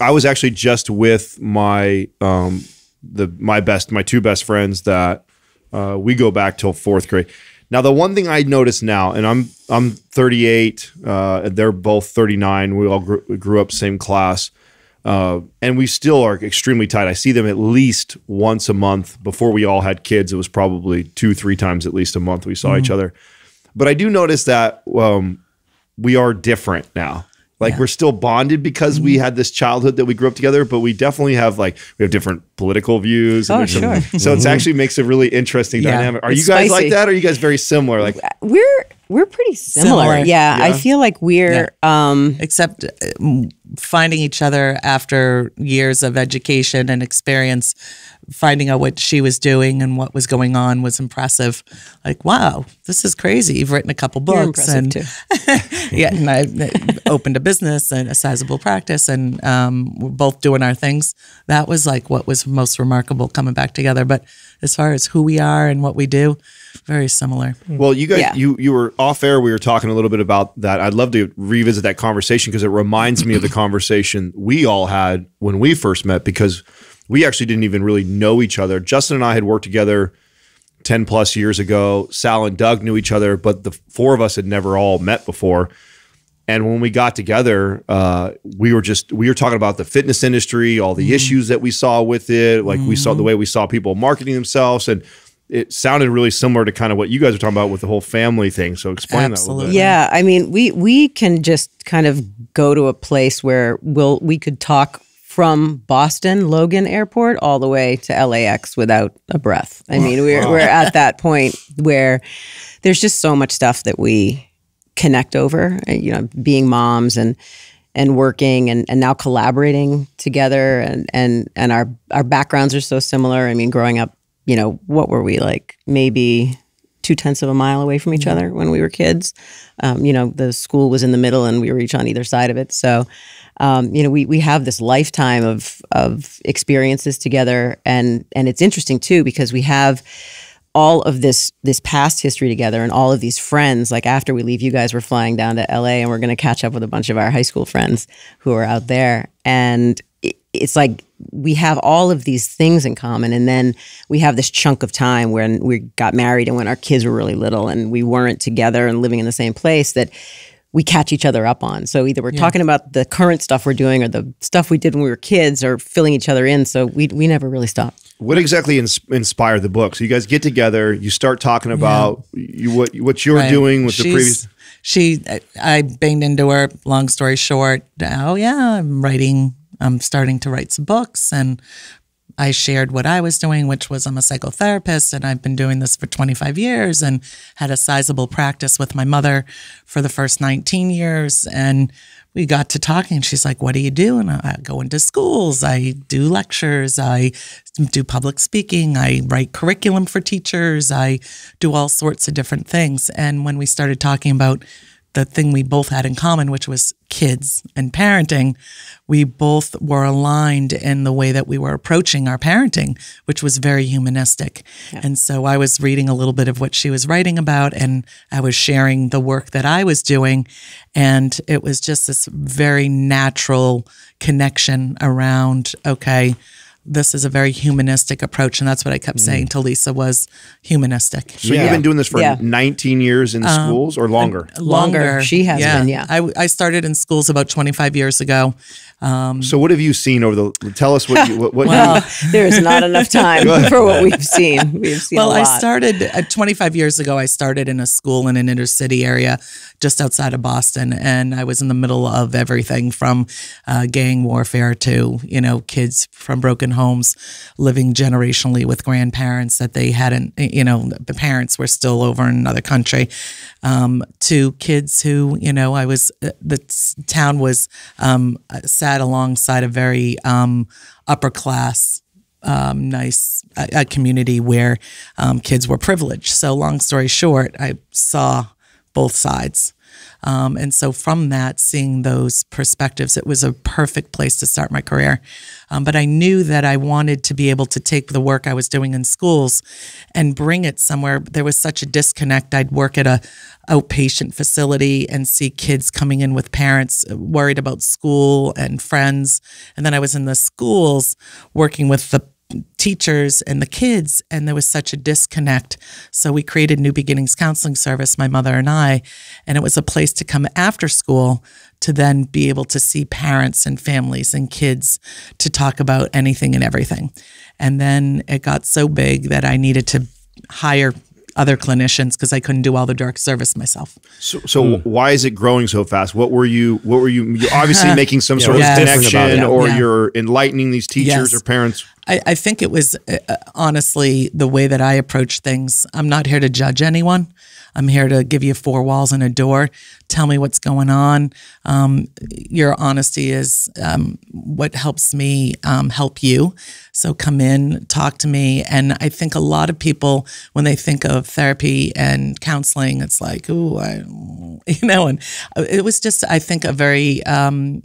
I was actually just with my um the my best my two best friends that uh, we go back till fourth grade. Now the one thing I notice now, and I'm I'm 38, uh, they're both 39. We all grew, we grew up same class, uh, and we still are extremely tight. I see them at least once a month. Before we all had kids, it was probably two three times at least a month we saw each other. But I do notice that um, we are different now. Like Yeah. we're still bonded because we had this childhood that we grew up together, but we definitely have like we have different political views. and Oh, there's some- sure. so it actually makes a really interesting Yeah. dynamic. Are It's you guys like that? Or are you guys very similar? Like We're we're pretty similar. Similar. Yeah, I feel like we're um except uh, finding each other after years of education and experience finding out what she was doing and what was going on was impressive like wow this is crazy you've written a couple books and too. yeah and i I opened a business and a sizable practice and um, we're both doing our things that was like what was most remarkable coming back together but as far as who we are and what we do very similar Well, you guys, Yeah. you you were off air. We were talking a little bit about that. I'd love to revisit that conversation because it reminds me of the conversation we all had when we first met. Because we actually didn't even really know each other. Justin and I had worked together ten plus years ago. Sal and Doug knew each other, but the four of us had never all met before. And when we got together, uh, we were just we were talking about the fitness industry, all the issues that we saw with it. Like we saw the way we saw people marketing themselves, and it sounded really similar to kind of what you guys were talking about with the whole family thing. So explain that a little Absolutely. bit. Yeah, I mean, we we can just kind of go to a place where we'll we could talk from Boston Logan Airport all the way to LAX without a breath. I mean, we're we're at that point where there's just so much stuff that we connect over. uh, You know, being moms and and working and, and now collaborating together and and and our our backgrounds are so similar. I mean, growing up, you know, what were we like? Maybe two tenths of a mile away from each other when we were kids. Um, you know, the school was in the middle and we were each on either side of it. So, um, you know, we we have this lifetime of of experiences together, and and it's interesting too because we have all of this this past history together and all of these friends. Like after we leave you guys we're flying down to LA and we're going to catch up with a bunch of our high school friends who are out there. And it, it's like we have all of these things in common. And then we have this chunk of time when we got married and when our kids were really little and we weren't together and living in the same place that we catch each other up on. So either we're talking about the current stuff we're doing or the stuff we did when we were kids or filling each other in. So we we never really stop. What exactly ins- inspired the book? So you guys get together, you start talking about you, what what you're Right. doing with the previous. She, I banged into her. Long story short, oh yeah, I'm writing. I'm starting to write some books, and I shared what I was doing, which was I'm a psychotherapist, and I've been doing this for 25 years, and had a sizable practice with my mother for the first 19 years, and. We got to talking. She's like, "What do you do?" And I I go into schools. I do lectures. I do public speaking. I write curriculum for teachers. I do all sorts of different things. And when we started talking about the thing we both had in common, which was kids and parenting, we both were aligned in the way that we were approaching our parenting, which was very humanistic. And so I was reading a little bit of what she was writing about, and I was sharing the work that I was doing. And it was just this very natural connection around, okay, this is a very humanistic approach. And that's what I kept mm. saying to Lisa was humanistic. So you've been doing this for Yeah. 19 years in um, schools or longer. Longer. She has been, yeah. I, I started in schools about 25 years ago. Um, so what have you seen over the? Tell us what you, what, what Well, there is not enough time for what we've seen. We've seen well, a lot. I started uh, 25 years ago. I started in a school in an inner city area just outside of Boston, and I was in the middle of everything from uh, gang warfare to you know kids from broken homes living generationally with grandparents that they hadn't you know the parents were still over in another country um, to kids who you know I was uh, the town was um, sat alongside a very um, upper class um, nice a, a community where um, kids were privileged. So long story short, I saw both sides. Um, and so from that, seeing those perspectives, it was a perfect place to start my career. Um, but I knew that I wanted to be able to take the work I was doing in schools and bring it somewhere. There was such a disconnect. I'd work at a outpatient facility and see kids coming in with parents worried about school and friends. And then I was in the schools working with the teachers and the kids and there was such a disconnect. So we created new beginnings counseling service my mother and i and it was a place to come after school to then be able to see parents and families and kids to talk about anything and everything. And then it got so big that i needed to hire other clinicians because I couldn't do all the direct service myself. So, so why is it growing so fast? What were you? What were you? You're obviously making some sort Yes. of Different about connection, it. or Yeah. you're enlightening these teachers Yes. or parents. I, I think it was uh, uh, honestly the way that I approach things. I'm not here to judge anyone. I'm here to give you four walls and a door. Tell me what's going on. Um, your honesty is um, what helps me um, help you. So come in, talk to me. And I think a lot of people, when they think of therapy and counseling, it's like, ooh, I, you know, and it was just, I think, a very um,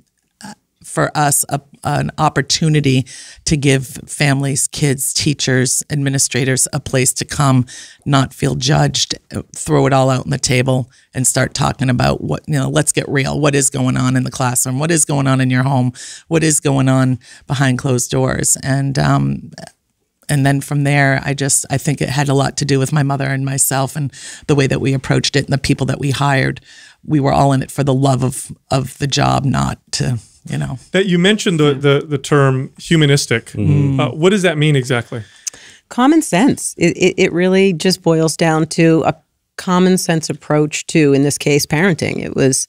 for us a, an opportunity to give families, kids, teachers, administrators a place to come, not feel judged, throw it all out on the table and start talking about what, you know, let's get real. What is going on in the classroom? What is going on in your home? What is going on behind closed doors? And, um, and then from there i just i think it had a lot to do with my mother and myself and the way that we approached it and the people that we hired we were all in it for the love of of the job not to you know That you mentioned the the, the term humanistic. Uh, what does that mean exactly? common sense. It, it, it really just boils down to a common sense approach to, in this case, parenting. It was,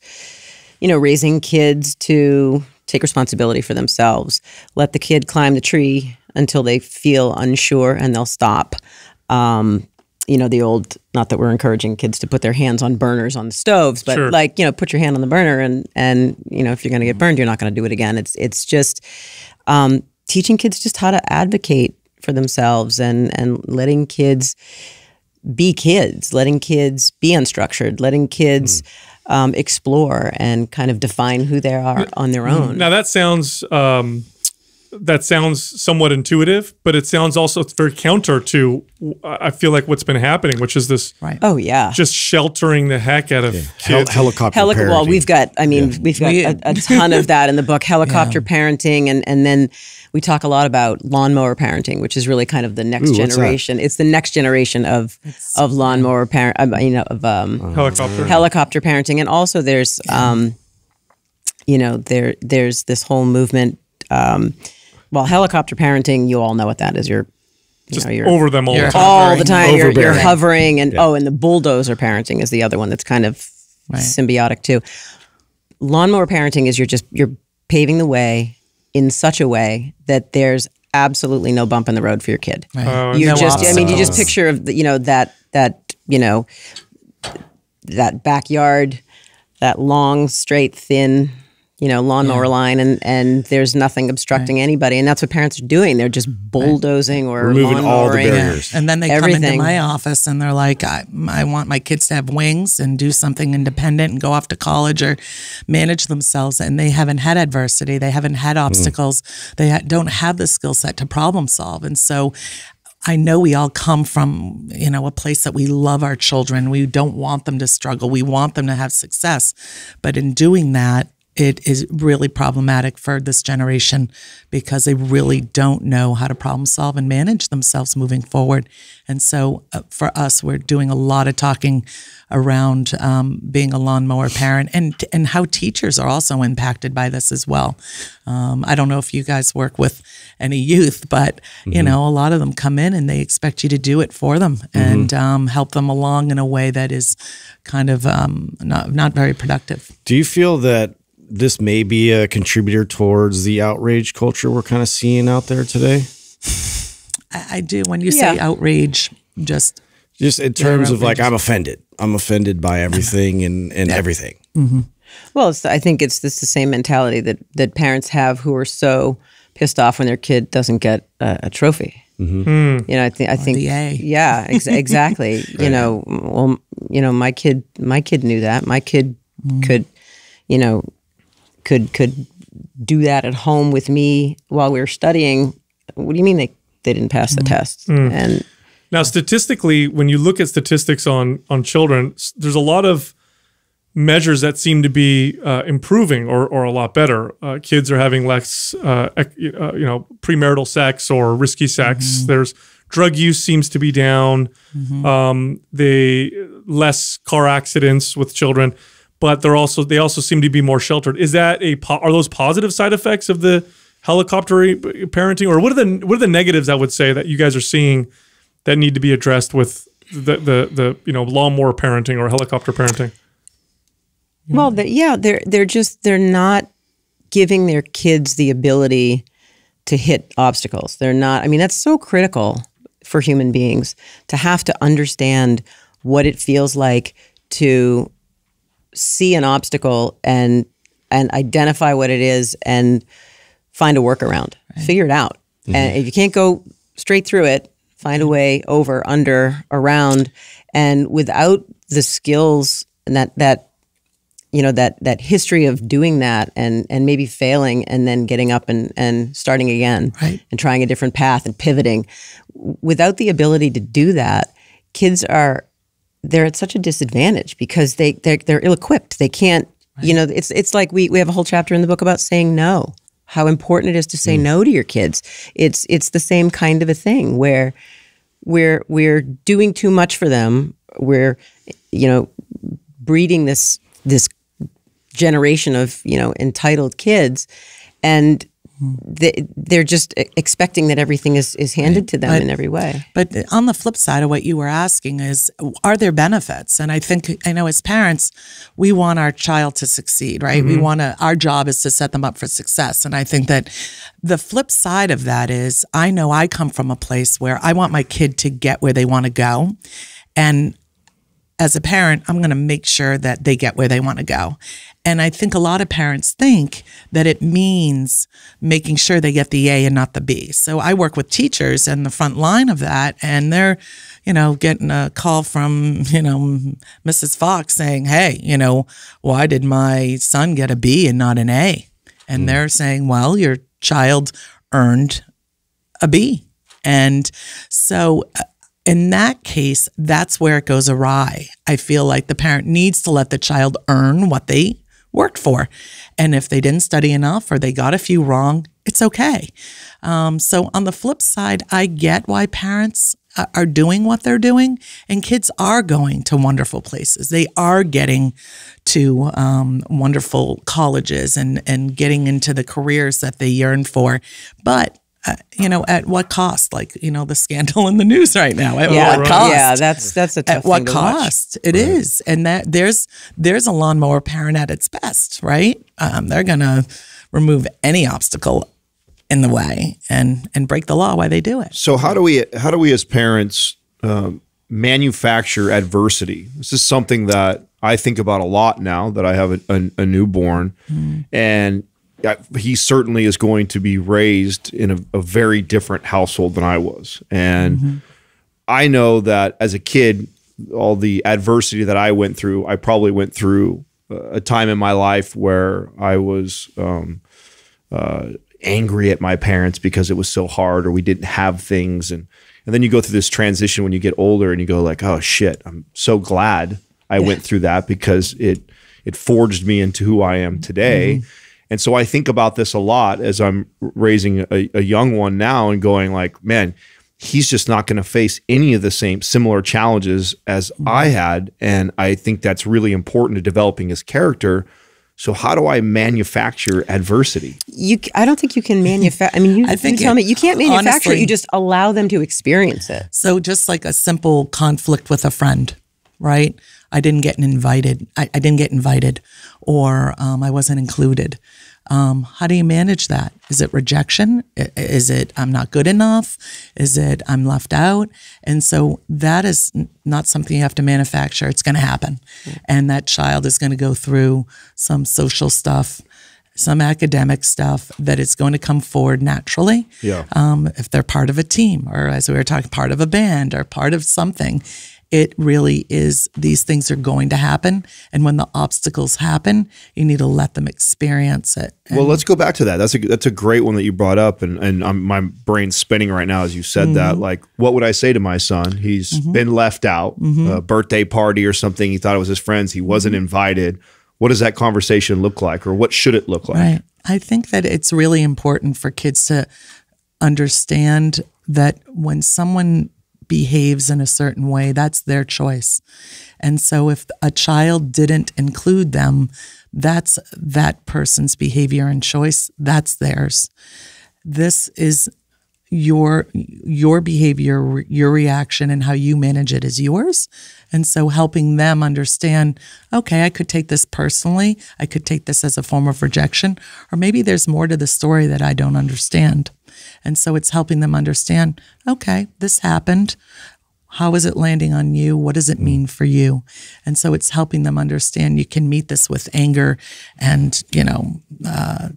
you know, raising kids to take responsibility for themselves, let the kid climb the tree until they feel unsure and they'll stop. Um, you know, the old, not that we're encouraging kids to put their hands on burners on the stoves, but Sure. like, you know, put your hand on the burner and, and, you know, if you're going to get burned, you're not going to do it again. It's, it's just, um, teaching kids just how to advocate for themselves and and letting kids be kids, letting kids be unstructured, letting kids um, explore and kind of define who they are on their own. Now that sounds um, that sounds somewhat intuitive, but it sounds also very counter to I feel like what's been happening, which is this right Oh yeah. just sheltering the heck out of Hel- kids. helicopter Helic- well, we've got, I mean, we've got We- a, a ton of that in the book, helicopter parenting, and and then we talk a lot about lawnmower parenting, which is really kind of the next Ooh, generation. It's the next generation of of lawnmower parent, uh, you know, of um, helicopter. helicopter parenting, and also there's, um, you know, there there's this whole movement. Um, well, helicopter parenting, you all know what that is. You're, you just know, you're over them all. The time. all the time. You're, you're hovering, and oh, and the bulldozer parenting is the other one that's kind of symbiotic too. Lawnmower parenting is you're just you're paving the way in such a way that there's absolutely no bump in the road for your kid. Uh, You No just, I mean, you just picture of the, you know that that you know that backyard, that long, straight, thin, you know, lawnmower line, and and there's nothing obstructing anybody, and that's what parents are doing. They're just bulldozing or Removing all the barriers. And then they come Everything. into my office and they're like, I, I want my kids to have wings and do something independent and go off to college or manage themselves. And they haven't had adversity, they haven't had mm. obstacles, they don't have the skill set to problem solve. And so I know we all come from, you know, a place that we love our children. We don't want them to struggle. We want them to have success. But in doing that, it is really problematic for this generation because they really don't know how to problem solve and manage themselves moving forward. And so, uh, for us, we're doing a lot of talking around um, being a lawnmower parent and and how teachers are also impacted by this as well. Um, I don't know if you guys work with any youth, but you know, a lot of them come in and they expect you to do it for them and um, help them along in a way that is kind of um, not not very productive. Do you feel that this may be a contributor towards the outrage culture we're kind of seeing out there today? I, I do. When you say outrage, just Just in terms of like. I'm offended. I'm offended by everything and, and everything. Mm-hmm. Well, it's, I think it's this the same mentality that that parents have who are so pissed off when their kid doesn't get a, a trophy. Mm-hmm. Hmm. You know, I think I think the A. yeah, ex- exactly. You know, well, you know, my kid, my kid knew that. My kid mm. could, you know, could could do that at home with me while we were studying. What do you mean they they didn't pass the test? And Now, statistically, when you look at statistics on on children, there's a lot of measures that seem to be uh, improving or, or a lot better. Uh, kids are having less, uh, uh, you know, premarital sex or risky sex. There's drug use seems to be down. Um, they less car accidents with children, but they're also they also seem to be more sheltered. Is that a are those positive side effects of the helicopter parenting, or what are the what are the negatives I would say that you guys are seeing that need to be addressed with the the the you know lawnmower parenting or helicopter parenting? Well, they yeah, they're they're just they're not giving their kids the ability to hit obstacles. They're not. I mean, that's so critical for human beings to have to understand what it feels like to see an obstacle and and identify what it is and find a workaround. Figure it out. Mm-hmm. And if you can't go straight through it, find a mm-hmm. way over, under, around, and without the skills and that that you know that that history of doing that and and maybe failing and then getting up and and starting again Right. and trying a different path and pivoting without the ability to do that kids are they're at such a disadvantage because they they're, they're ill-equipped. They can't you know it's it's like we we have a whole chapter in the book about saying no how important it is to say mm. no to your kids. It's it's the same kind of a thing where we're we're doing too much for them. We're you know breeding this this generation of you know entitled kids. And they're just expecting that everything is, is handed to them But- in every way But on the flip side of what you were asking is, are there benefits? And I think I know as parents, we want our child to succeed, right? We mm-hmm. want to. Our job is to set them up for success. And I think that the flip side of that is, I know I come from a place where I want my kid to get where they want to go, and as a parent, I'm going to make sure that they get where they want to go. And I think a lot of parents think that it means making sure they get the A and not the B. So I work with teachers in the front line of that, and they're, you know, getting a call from, you know, Mrs. Fox saying, hey, you know, why did my son get a B and not an A? And they're saying, well, your child earned a B. And so uh, in that case, that's where it goes awry. I feel like the parent needs to let the child earn what they worked for. And if they didn't study enough or they got a few wrong, it's okay. Um, so on the flip side, I get why parents are doing what they're doing, and kids are going to wonderful places. They are getting to um, wonderful colleges and and getting into the careers that they yearn for. But uh, you know, at what cost? Like you know, the scandal in the news right now. At yeah what cost? yeah that's that's a tough at what thing to watch. cost It is, and that there's there's a lawnmower parent at its best right um, they're gonna remove any obstacle in the way and and break the law while they do it So how do we how do we as parents um, manufacture adversity? This is something that I think about a lot now that I have a, a, a newborn, and I- he certainly is going to be raised in a, a very different household than I was, and I know that as a kid, all the adversity that I went through, I probably went through uh, a time in my life where I was. Um, angry at my parents because it was so hard or we didn't have things. And and then you go through this transition when you get older and you go like oh shit I'm so glad I went through that because it it forged me into who I am today and so I think about this a lot as I'm raising a, a young one now and going like man he's just not going to face any of the same similar challenges as I had. And I think that's really important to developing his character. So how do I manufacture adversity? You c- i don't think you can manufacture i mean you, I think you tell it- me you can't manufacture it honestly- you just allow them to experience it. So just like a simple conflict with a friend right? I didn't get invited i, I didn't get invited or um, i wasn't included um, how do you manage that? Is it rejection? Is it i'm not good enough is it i'm left out and so that is not something you have to manufacture. It's going to happen and that child is going to go through some social stuff some academic stuff that is going to come forward naturally. Yeah. um, if they're part of a team or as we were talking part of a band or part of something it really is these things are going to happen. And when the obstacles happen, you need to let them experience it. Well, let's go back to that. That's a that's a great one that you brought up, and and I'm, my brain's spinning right now as you said that. Mm-hmm. Like, what would I say to my son? He's mm-hmm. been left out, mm-hmm. a birthday party or something. He thought it was his friends. He wasn't invited. What does that conversation look like, or what should it look like? Right. I think that it's really important for kids to understand that when someone behaves in a certain way, that's their choice. And so if a child didn't include them, that's that person's behavior and choice, that's theirs. This is your your behavior your reaction and how you manage it is yours and so helping them understand okay i could take this personally i could take this as a form of rejection or maybe there's more to the story that i don't understand. And so it's helping them understand okay this happened. How is it landing on you? What does it mean for you? And so it's helping them understand you can meet this with anger and you know uh,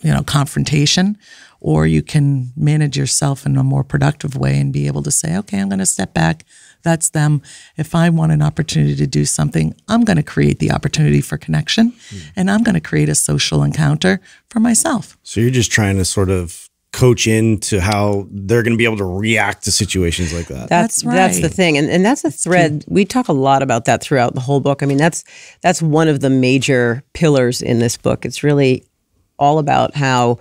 you know confrontation or you can manage yourself in a more productive way and be able to say okay i'm going to step back that's them if i want an opportunity to do something i'm going to create the opportunity for connection hmm. and i'm going to create a social encounter for myself So you're just trying to sort of coach into how they're going to be able to react to situations like that. That's That's that's the thing, and and that's a thread. We talk a lot about that throughout the whole book. I mean, that's that's one of the major pillars in this book. It's really all about how,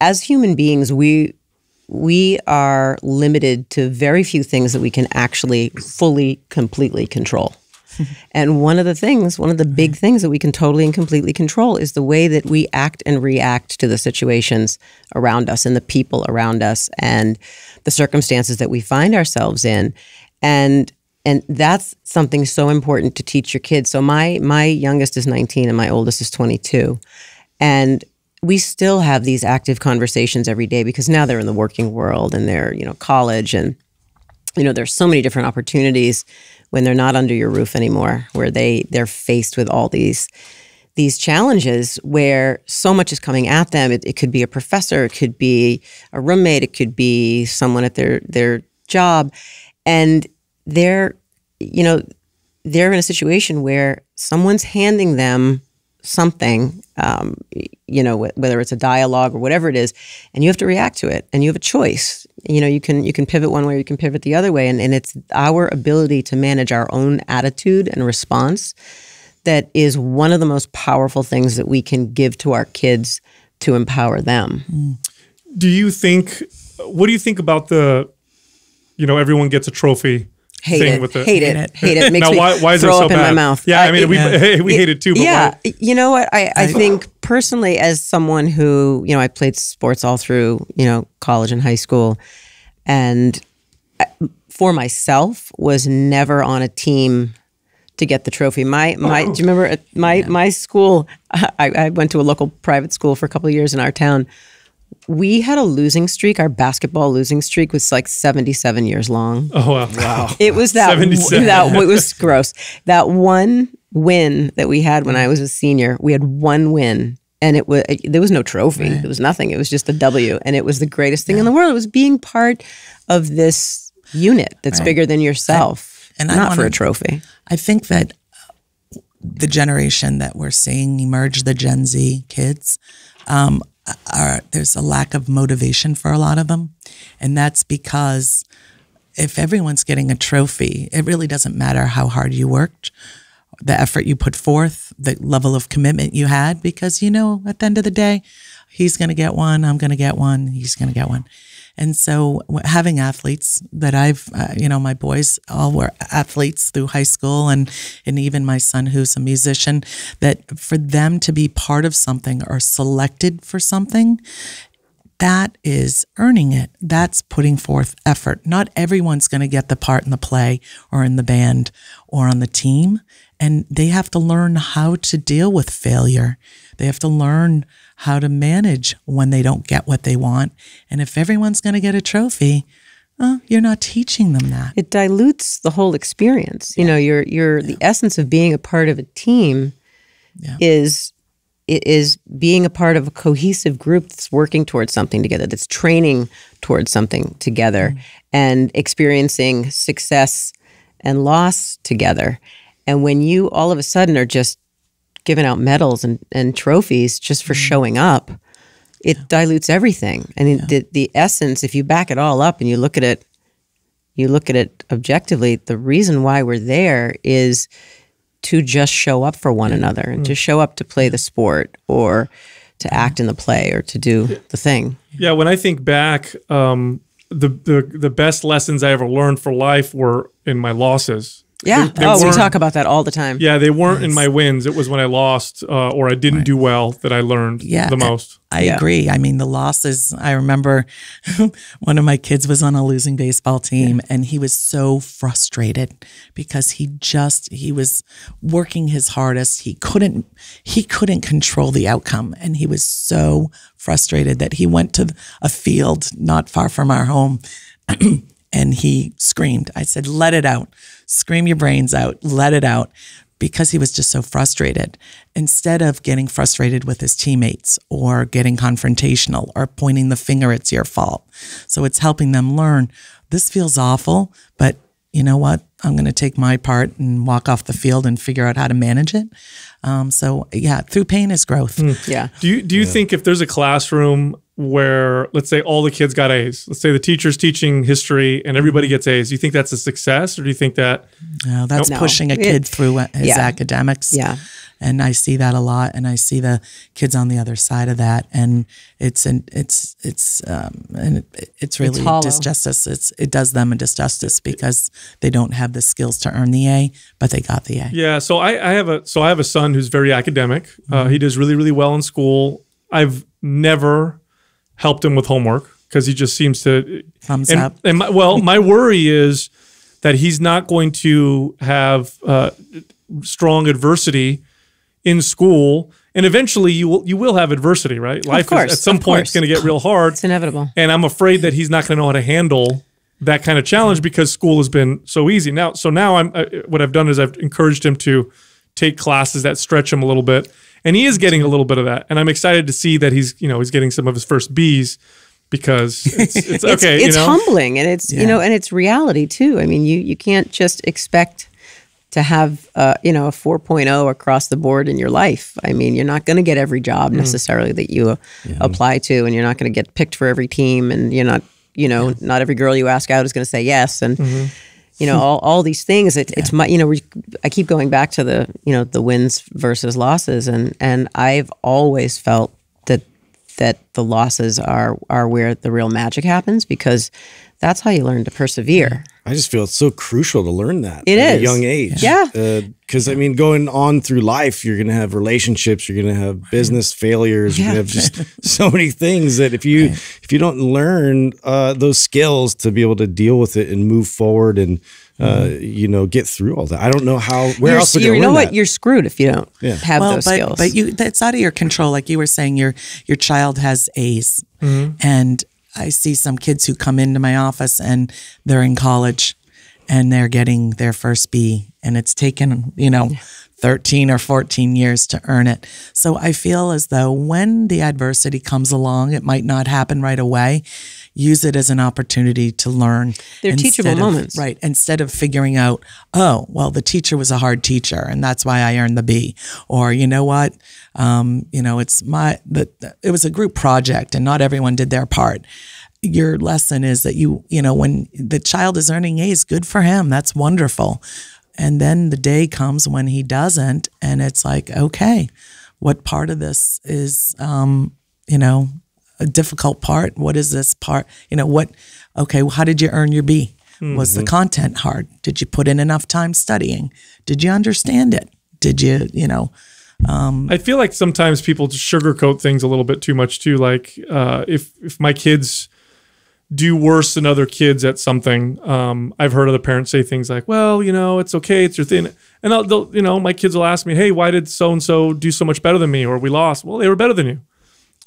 as human beings, we we are limited to very few things that we can actually fully, completely control. And one of the things, one of the big things that we can totally and completely control is the way that we act and react to the situations around us and the people around us and the circumstances that we find ourselves in. And and that's something so important to teach your kids. So my my youngest is 19 and my oldest is 22. And we still have these active conversations every day because now they're in the working world and they're, you know, college and you know there's so many different opportunities when they're not under your roof anymore where they they're faced with all these these challenges where so much is coming at them. It, it could be a professor it could be a roommate it could be someone at their their job. And they're you know they're in a situation where someone's handing them something, um, you know, wh- whether it's a dialogue or whatever it is, and you have to react to it, and you have a choice. You know, you can you can pivot one way, or you can pivot the other way, and, and it's our ability to manage our own attitude and response that is one of the most powerful things that we can give to our kids to empower them. Do you think? What do you think about the? You know, everyone gets a trophy. Hate thing it, with the, hate it, hate it. Makes now, me why, why is throw it so up bad? in my mouth. Yeah, I I- mean, we hey, we hate it too. But yeah, why? you know what? I, I think personally, as someone who you know, I played sports all through you know college and high school, and uh, for myself was never on a team to get the trophy. My my, do you remember at my my school? I, I went to a local private school for a couple of years in our town. We had a losing streak. Our basketball losing streak was like seventy-seven years long. Oh wow! Wow. It was that 77. that it was gross. That one win that we had when I was a senior, we had one win and it was there was no trophy. There was nothing. It was just a W and it was the greatest thing in the world. It was being part of this unit that's bigger than yourself. And I not for a trophy. I think that the generation that we're seeing emerge, the Gen Z kids, um, are there's a lack of motivation for a lot of them, and that's because if everyone's getting a trophy, it really doesn't matter how hard you worked, the effort you put forth, the level of commitment you had, because you know at the end of the day, he's going to get one, I'm going to get one, he's going to get one. And so having athletes that I've, uh, you know, my boys all were athletes through high school and, and even my son who's a musician, that for them to be part of something or selected for something, that is earning it. That's putting forth effort. Not everyone's going to get the part in the play or in the band or on the team. And they have to learn how to deal with failure. They have to learn how to manage when they don't get what they want. And if everyone's going to get a trophy, uh, you're not teaching them that. It dilutes the whole experience. You know, you're you're the essence of being a part of a team Yeah. is is being a part of a cohesive group that's working towards something together, that's training towards something together, and experiencing success and loss together. And when you all of a sudden are just giving out medals and, and trophies just for mm-hmm. showing up, it dilutes everything. And it, the, the essence, if you back it all up and you look at it, you look at it objectively, the reason why we're there is to just show up for one another and to mm. show up to play the mm. sport or to mm. act in the play or to do the thing. Yeah, when I think back, um, the, the the best lessons I ever learned for life were in my losses. Yeah. They- they oh, we talk about that all the time. Yeah, they weren't in my wins. It was when I lost uh, or I didn't do well that I learned Yeah, the most. I Yeah. agree. I mean, the losses, I remember one of my kids was on a losing baseball team and he was so frustrated because he just he was working his hardest. He couldn't he couldn't control the outcome and he was so frustrated that he went to a field not far from our home and he screamed. I said, "Let it out. Scream your brains out. Let it out." Because he was just so frustrated. Instead of getting frustrated with his teammates or getting confrontational or pointing the finger, it's your fault. So it's helping them learn this feels awful, but you know what? I'm going to take my part and walk off the field and figure out how to manage it. Um, so, yeah, through pain is growth. Yeah. Do you do you think if there's a classroom where let's say all the kids got A's, let's say the teacher's teaching history and everybody gets A's, do you think that's a success or do you think that No, that's No. pushing a It- kid through uh, his yeah. academics. Yeah. And I see that a lot, and I see the kids on the other side of that, and it's an it's it's um and it, it's really hollow. disjustice. It's it does them a disjustice because they don't have the skills to earn the A, but they got the A. Yeah, so I, I have a so I have a son who's very academic. Uh, he does really really well in school. I've never helped him with homework because he just seems to Thumbs and, up. And my, well, my worry is that he's not going to have uh, strong adversity in school, and eventually you will you will have adversity, right? Life course, is, at some point it's going to get real hard, It's inevitable. and I'm afraid that he's not going to know how to handle that kind of challenge because school has been so easy. Now, so now I'm uh, what I've done is I've encouraged him to take classes that stretch him a little bit, and he is getting a little bit of that. And I'm excited to see that he's you know he's getting some of his first B's because it's, it's It's, okay. it's you know? humbling and it's you know and it's reality too. I mean, you you can't just expect to have uh, you know a 4.0 across the board in your life. I mean, you're not going to get every job necessarily that you uh, apply to, and you're not going to get picked for every team, and you're not you know not every girl you ask out is going to say yes, and you know all, all these things. It, It's my you know we, I keep going back to the you know the wins versus losses, and and I've always felt that that the losses are are where the real magic happens because that's how you learn to persevere. I just feel it's so crucial to learn that It at is. a young age. Yeah. Because I mean, going on through life, you're going to have relationships, you're going to have business failures, you're going to have just so many things that if you if you don't learn uh, those skills to be able to deal with it and move forward and uh, you know get through all that, I don't know how where Mm-hmm. You're- else would you you know what? that? You're screwed if you don't Yeah. have well, those but, skills. But you that's out of your control. Like you were saying, your your child has A's, and I see some kids who come into my office and they're in college, and they're getting their first B, and it's taken you know. 13 or 14 years to earn it. So I feel as though when the adversity comes along, it might not happen right away. Use it as an opportunity to learn. They're teachable of- moments. Right. Instead of figuring out, oh, well, the teacher was a hard teacher and that's why I earned the B. Or, you know what? Um, you know, it's my, the, it was a group project and not everyone did their part. Your lesson is that you, you know, when the child is earning A's, good for him. That's wonderful. And then the day comes when he doesn't. And it's like, okay, what part of this is, um, you know, a difficult part? What is this part? You know, what, okay, well, how did you earn your B? Was the content hard? Did you put in enough time studying? Did you understand it? Did you, you know, I feel like sometimes people sugarcoat things a little bit too much too. Like uh, if if my kids do worse than other kids at something, um, I've heard other parents say things like, "Well, you know, it's okay, it's your thing," and I'll, they'll, you know, my kids will ask me, "Hey, why did so and so do so much better than me?" Or we lost. Well, they were better than you.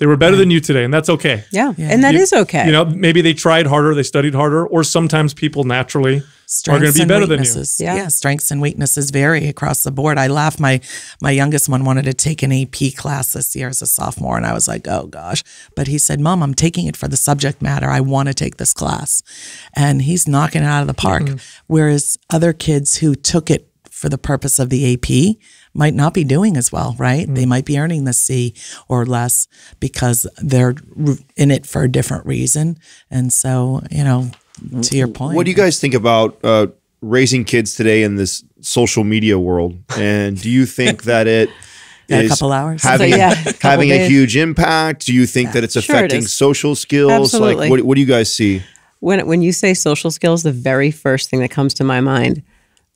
They were better than you today, and that's okay. yeah. and that You- is okay. You know, maybe they tried harder, they studied harder, or sometimes people naturally strengths gonna be and better than you. Yeah. Yeah. strengths and weaknesses vary across the board. I laugh. My my youngest one wanted to take an AP class this year as a sophomore, and I was like, oh gosh. But he said, Mom, I'm taking it for the subject matter. I want to take this class, and he's knocking it out of the park. Mm-hmm. Whereas other kids who took it for the purpose of the AP might not be doing as well, right? They might be earning the C or less because they're in it for a different reason. And so, you know, to your point. What do you guys think about uh, raising kids today in this social media world? And do you think that it Got a couple hours. having, So, yeah, a couple having a huge impact? Do you think that it's Sure it affecting is. social skills? Absolutely. Like, what, what do you guys see? when when you say social skills, the very first thing that comes to my mind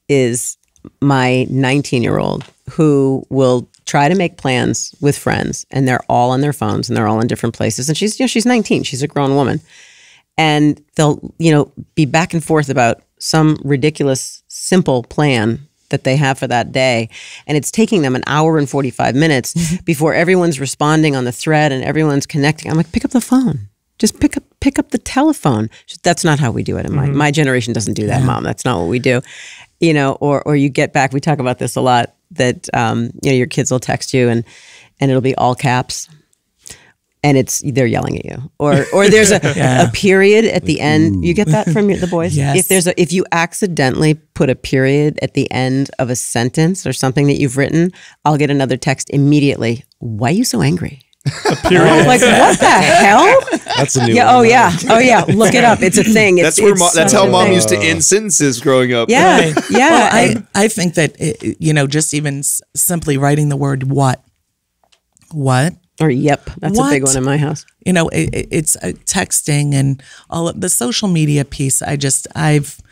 is my 19 year old who will try to make plans with friends, and they're all on their phones and they're all in different places. And she's you know she's 19, she's a grown woman, and they'll you know be back and forth about some ridiculous simple plan that they have for that day. And it's taking them an hour and 45 minutes before everyone's responding on the thread and everyone's connecting. I'm like pick up the phone. Just pick up pick up the telephone. That's not how we do it in my mm-hmm. my generation doesn't do that mom. That's not what we do. You know or or you get back we talk about this a lot that um, you know your kids will text you and and it'll be all caps. And it's they're yelling at you. Or or there's a, a period at the end. You get that from your, the boys? Yes. if there's a if you accidentally put a period at the end of a sentence or something that you've written i'll get another text immediately. Why are you so angry Period. like what the hell? That's a new yeah one. oh yeah. Oh yeah. Look it up. It's a thing. It's, That's where it's mo- that's how mom thing. used to end sentences growing up. yeah yeah. Well, I, I think that, it, you know, just even s- simply writing the word what, what, or yep. That's a big one in my house. You know, it, it- it's uh, texting and all of the social media piece. I just, I've, it-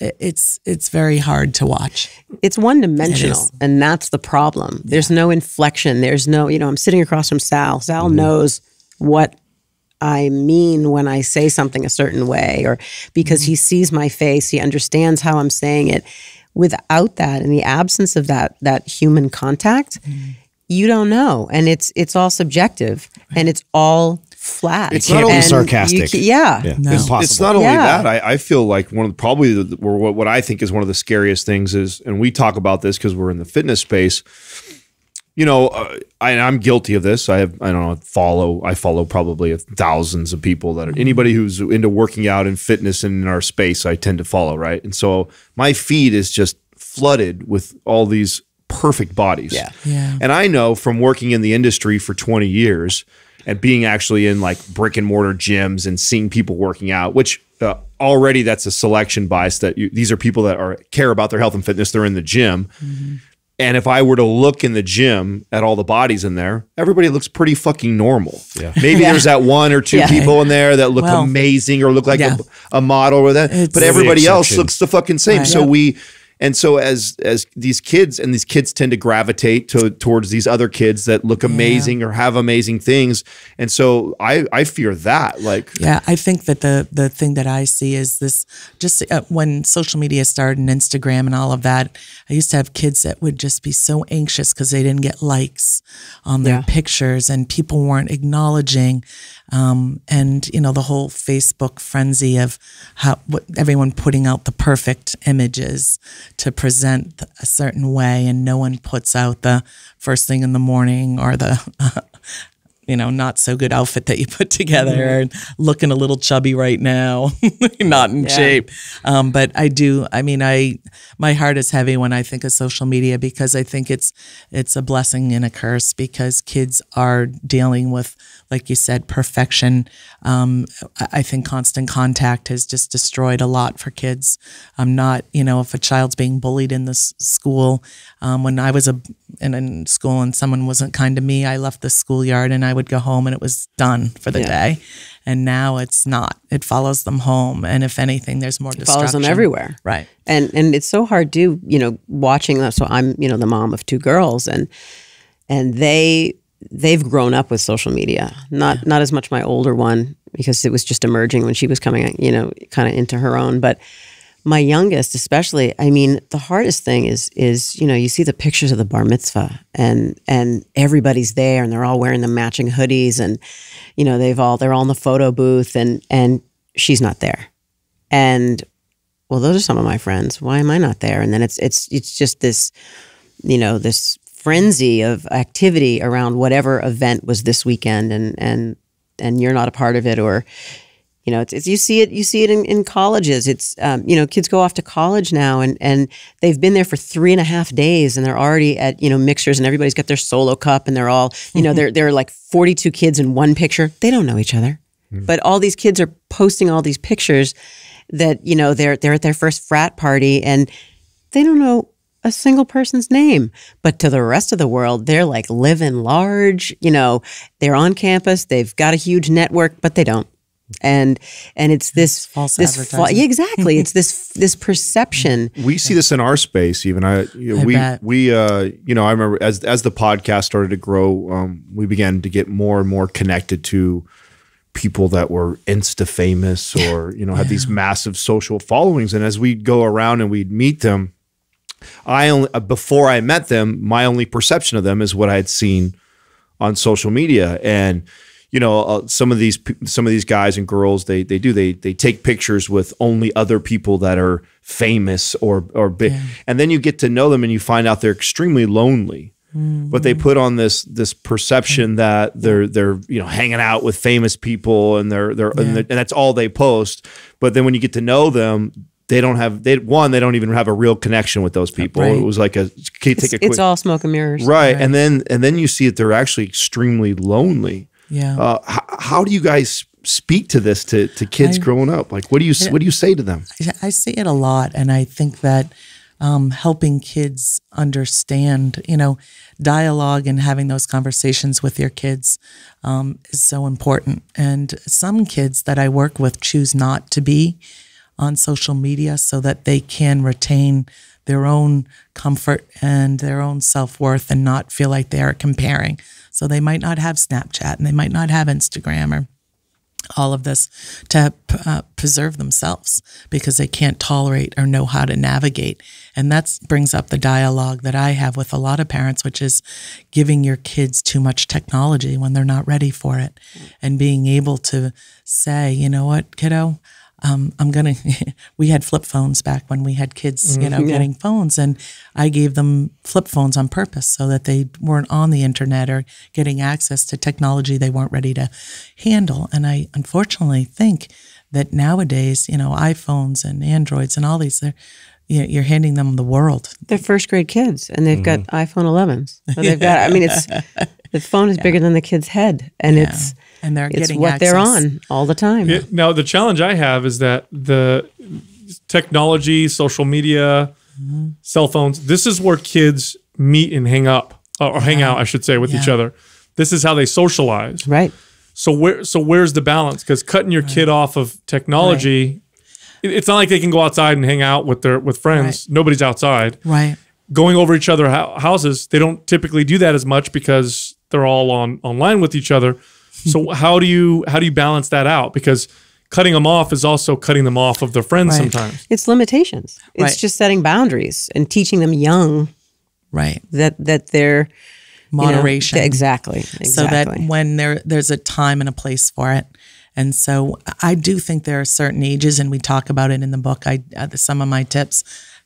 it's, it's very hard to watch. it's one dimensional is. and that's the problem. There's no inflection. There's no you know i'm sitting across from sal. Sal mm-hmm. knows what i mean when i say something a certain way or because mm-hmm. he sees my face he understands how i'm saying it. Without that in the absence of that that human contact mm-hmm. you don't know and it's it's all subjective and it's all flat It's Can't only sarcastic. ca- yeah Yeah. No. Impossible. It's not only Yeah. that. I, I feel like one of the, probably the, or what, what I think is one of the scariest things is, and we talk about this because we're in the fitness space. You know, uh, I, and I'm guilty of this. I have, I don't know, follow, I follow probably thousands of people that are anybody who's into working out and fitness and in our space, I tend to follow, right? And so my feed is just flooded with all these perfect bodies. Yeah. Yeah. And I know from working in the industry for 20 years and being actually in like brick and mortar gyms and seeing people working out, which uh, already that's a selection bias that you, these are people that are care about their health and fitness. They're in the gym. And if I were to look in the gym at all the bodies in there, everybody looks pretty fucking normal. Yeah. Maybe there's that one or two Yeah. people in there that look Well, amazing or look like yeah. a, a model or that, It's- but everybody else looks the fucking same. Right. So Yep. we and so as as these kids and these kids tend to gravitate to towards these other kids that look amazing or have amazing things and so i i fear that like Yeah, I think that the the thing that I see is this just uh, when social media started and Instagram and all of that, I used to have kids that would just be so anxious because they didn't get likes on their Yeah. pictures and people weren't acknowledging um, and you know the whole Facebook frenzy of how what, everyone putting out the perfect images to present a certain way and no one puts out the first thing in the morning or the you know, not so good outfit that you put together and looking a little chubby right now, not in shape. Um, but I do, I mean, I, my heart is heavy when I think of social media because I think it's, it's a blessing and a curse because kids are dealing with, like you said, perfection. Um, I I think constant contact has just destroyed a lot for kids. I'm not, you know, if a child's being bullied in this school, um, when I was a in, in school and someone wasn't kind to me, I left the schoolyard and I would go home and it was done for the Yeah. day. And now it's not. It follows them home, and if anything, there's more follows them everywhere. Right. and and it's so hard to you know watching that so i'm you know the mom of two girls and and they they've grown up with social media not not as much my older one because it was just emerging when she was coming you know kind of into her own but my youngest especially i mean the hardest thing is is you know you see the pictures of the bar mitzvah and and everybody's there and they're all wearing the matching hoodies and you know they've all they're all in the photo booth and and she's not there and well, those are some of my friends. Why am I not there? And then it's it's it's just this, you know, this frenzy of activity around whatever event was this weekend, and and and you're not a part of it, or you know, it's, it's you see it you see it in, in colleges. It's um, you know, kids go off to college now, and and they've been there for three and a half days, and they're already at you know mixers, and everybody's got their solo cup, and they're all you know, they're they're like 42 kids in one picture. They don't know each other, but all these kids are posting all these pictures that you know they're they're at their first frat party, and they don't know a single person's name. But to the rest of the world, they're like living large. You know, they're on campus, they've got a huge network, but they don't. And and it's this false this advertising. yeah, exactly. it's this this perception. we see this in our space even i, you know, I we bet. we uh you know i remember as as the podcast started to grow um we began to get more and more connected to people that were insta famous or you know had these massive social followings and as we'd go around and we'd meet them i only uh, before i met them my only perception of them is what i had seen on social media and you know uh, some of these some of these guys and girls they they do they they take pictures with only other people that are famous or or big. And then you get to know them and you find out they're extremely lonely. But they put on this this perception that they're they're you know hanging out with famous people and they're they're, and, they're and that's all they post. But then when you get to know them they don't have they one they don't even have a real connection with those people. Right. it was like a take It's, a quick it's all smoke and mirrors. right. and then and then you see that they're actually extremely lonely Yeah. uh, how, how do you guys speak to this to, to kids I- growing up like what do you what do you say to them I- I see it a lot, and I think that um, helping kids understand, you know, dialogue and having those conversations with your kids um, is so important. And some kids that I work with choose not to be on social media so that they can retain their own comfort and their own self worth and not feel like they are comparing. So they might not have Snapchat and they might not have Instagram or all of this to uh, preserve themselves because they can't tolerate or know how to navigate. And that brings up the dialogue that I have with a lot of parents, which is giving your kids too much technology when they're not ready for it and being able to say, you know what, kiddo, um, I'm gonna. we had flip phones back when we had kids, you know, getting phones, and I gave them flip phones on purpose so that they weren't on the internet or getting access to technology they weren't ready to handle. And I unfortunately think that nowadays, you know, iPhones and Androids and all these, they're you're handing them the world. They're first grade kids, and they've got Mm-hmm. iPhone 11s. So they've got. I mean, it's the phone is bigger than the kid's head, and it's And they're it's getting what they're on all the time. It- now the challenge I have is that the technology, social media, mm-hmm. cell phones. This is where kids meet and hang up or hang out, I should say, with each other. This is how they socialize. Right. So where so where's the balance? Because cutting your kid off of technology, it- it's not like they can go outside and hang out with their with friends. Nobody's outside. Right. Going over each other houses, they don't typically do that as much because they're all on online with each other. So how do you how do you balance that out? Because cutting them off is also cutting them off of their friends Right. sometimes. It's limitations. It's Right. just setting boundaries and teaching them young Right. that that they're you know, Moderation. exactly. Exactly. so that when there there's a time and a place for it and so i do think there are certain ages and we talk about it in the book i uh, some of my tips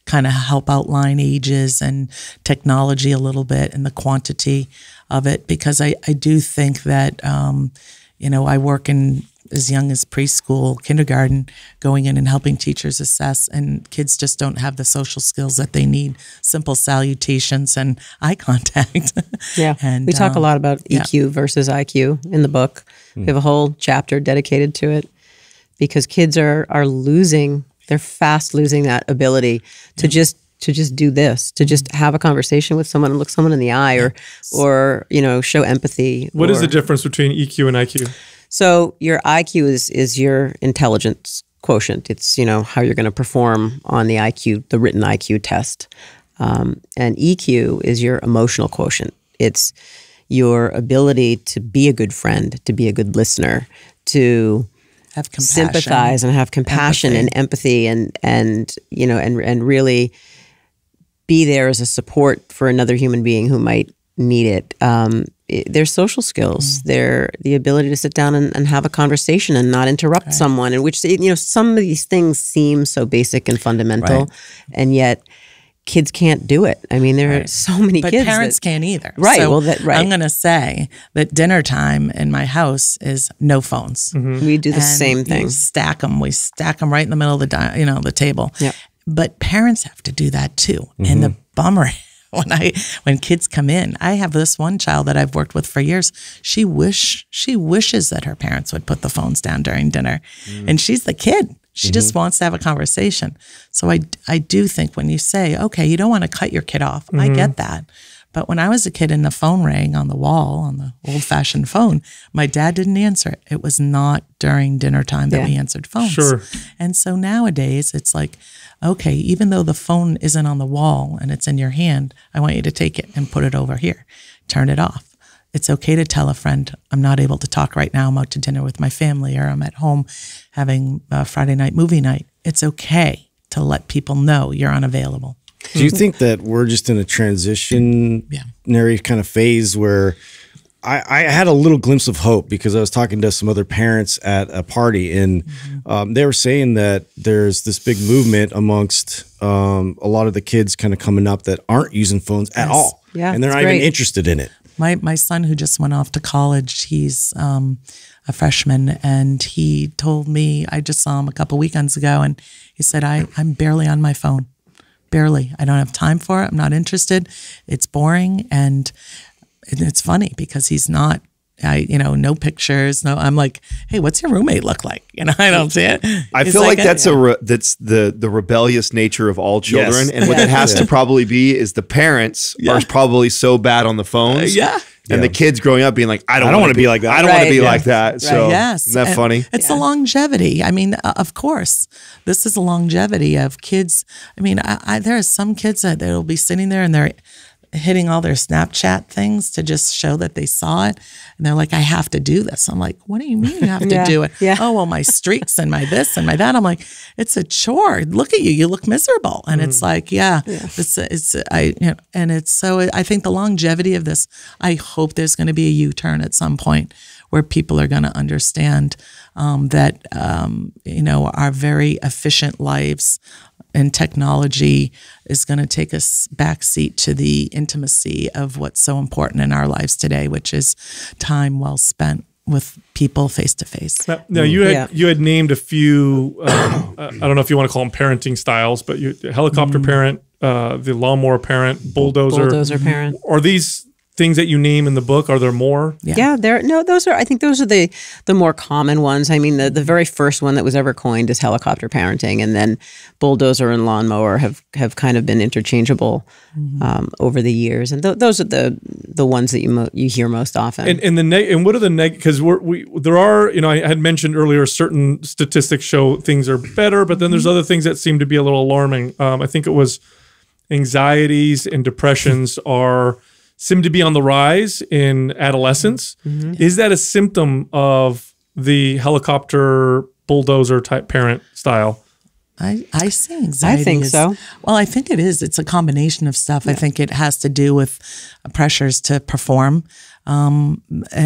kind of help outline ages and technology a little bit and the quantity of it because i i do think that um you know i work in as young as preschool, kindergarten, going in and helping teachers assess, and kids just don't have the social skills that they need. Simple salutations and eye contact. Yeah. and we talk a um, lot about yeah. EQ versus IQ in the book. We have a whole chapter dedicated to it because kids are are losing, they're fast losing that ability to just to just do this, to just have a conversation with someone and look someone in the eye or or you know, show empathy. What is or- the difference between EQ and IQ? So your IQ is is your intelligence quotient. It's you know how you're going to perform on the IQ, the written IQ test, um, and EQ is your emotional quotient. It's your ability to be a good friend, to be a good listener, to have compassion. sympathize and have compassion and empathy and and you know and and really be there as a support for another human being who might need it. Um, i- their social skills, their the ability to sit down and, and have a conversation and not interrupt someone. And which you know, some of these things seem so basic and fundamental, Right. and yet kids can't do it. I mean, there are so many but kids. parents that, can't either. Right, So well, that- right. I'm going to say that dinner time in my house is no phones. Mm-hmm. we do the And same you thing. stack them. We stack them right in the middle of the di- you know the table. Yep. But parents have to do that too. Mm-hmm. And the bummer when I when kids come in, I have this one child that I've worked with for years. She wish she wishes that her parents would put the phones down during dinner, mm. and she's the kid. She just mm-hmm. wants to have a conversation. So I I do think when you say, okay, you don't want to cut your kid off, I mm-hmm. get that. But when I was a kid and the phone rang on the wall on the old fashioned phone, my dad didn't answer it. It was not during dinner time that Yeah. we answered phones. Sure. And so nowadays it's like, okay, even though the phone isn't on the wall and it's in your hand, I want you to take it and put it over here. Turn it off. It's okay to tell a friend, I'm not able to talk right now. I'm out to dinner with my family or I'm at home having a Friday night movie night. It's okay to let people know you're unavailable. Do you think that we're just in a transitionary kind of phase where I, I had a little glimpse of hope because I was talking to some other parents at a party and um, they were saying that there's this big movement amongst um, a lot of the kids kind of coming up that aren't using phones at Yes. all. Yeah, And they're not even interested in it. My my son who just went off to college, he's um, a freshman, and he told me I just saw him a couple weekends ago, and he said I I'm barely on my phone, barely. I don't have time for it. I'm not interested. It's boring, and and it's funny because he's not. I you know no pictures, no. I'm like, hey, what's your roommate look like? You know, I don't see it. I He's feel like, "Uh, that's a re- that's the the rebellious nature of all children, Yes. and what that has to probably be is the parents are probably so bad on the phones, yeah. and the kids growing up being like, I don't, I don't want wanna to be like that. I don't want to be yeah. like that. So yes, isn't that and funny? It's the longevity. I mean, uh, of course, this is a longevity of kids. I mean, I, I, there are some kids that they'll be sitting there and they're hitting all their Snapchat things to just show that they saw it, and they're like, "I have to do this." I'm like, "What do you mean you have to Yeah, do it?" yeah. Oh well, my streaks and my this and my that. I'm like, "It's a chore. Look at you. You look miserable." And it's mm. like, yeah, it's it's I you know, and it's so I think the longevity of this. I hope there's going to be a U-turn at some point where people are going to understand um, that um, you know our very efficient lives and technology is going to take us backseat to the intimacy of what's so important in our lives today, which is time well spent with people face to face. Now, now you had Yeah. you had named a few. Um, uh, I don't know if you want to call them parenting styles, but you helicopter parent, uh, the lawnmower parent, bulldozer. Bulldozer parent. Are these things that you name in the book? Are there more? Yeah. Yeah, there. No, those are. I think those are the the more common ones. I mean, the the very first one that was ever coined is helicopter parenting, and then bulldozer and lawnmower have have kind of been interchangeable um, over the years. And th- those are the the ones that you mo- you hear most often. And, and the neg- and what are the neg? Because we're we there are you know I had mentioned earlier certain statistics show things are better, but then there's other things that seem to be a little alarming. Um, I think it was anxieties and depressions are seem to be on the rise in adolescence. Mm-hmm. Is that a symptom of the helicopter bulldozer type parent style? I, I see anxiety. I think as- so. Well, I think it is. It's a combination of stuff. I think it has to do with pressures to perform um,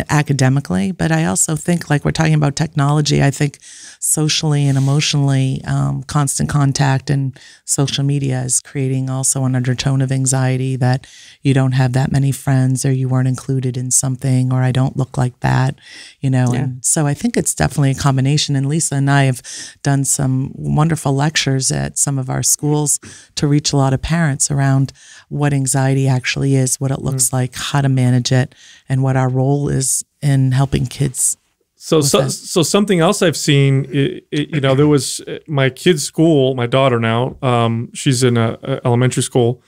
academically, but I also think, like we're talking about technology, I think socially and emotionally, um, constant contact and social media is creating also an undertone of anxiety that you don't have that many friends or you weren't included in something or I don't look like that, you know. And so I think it's definitely a combination. And Lisa and I have done some wonderful lectures at some of our schools to reach a lot of parents around what anxiety actually is, what it looks like, how to manage it, and what our role is in helping kids. So, so, so something else I've seen, i i you know, there was uh, my kid's school, my daughter now, um, she's in a, a elementary school,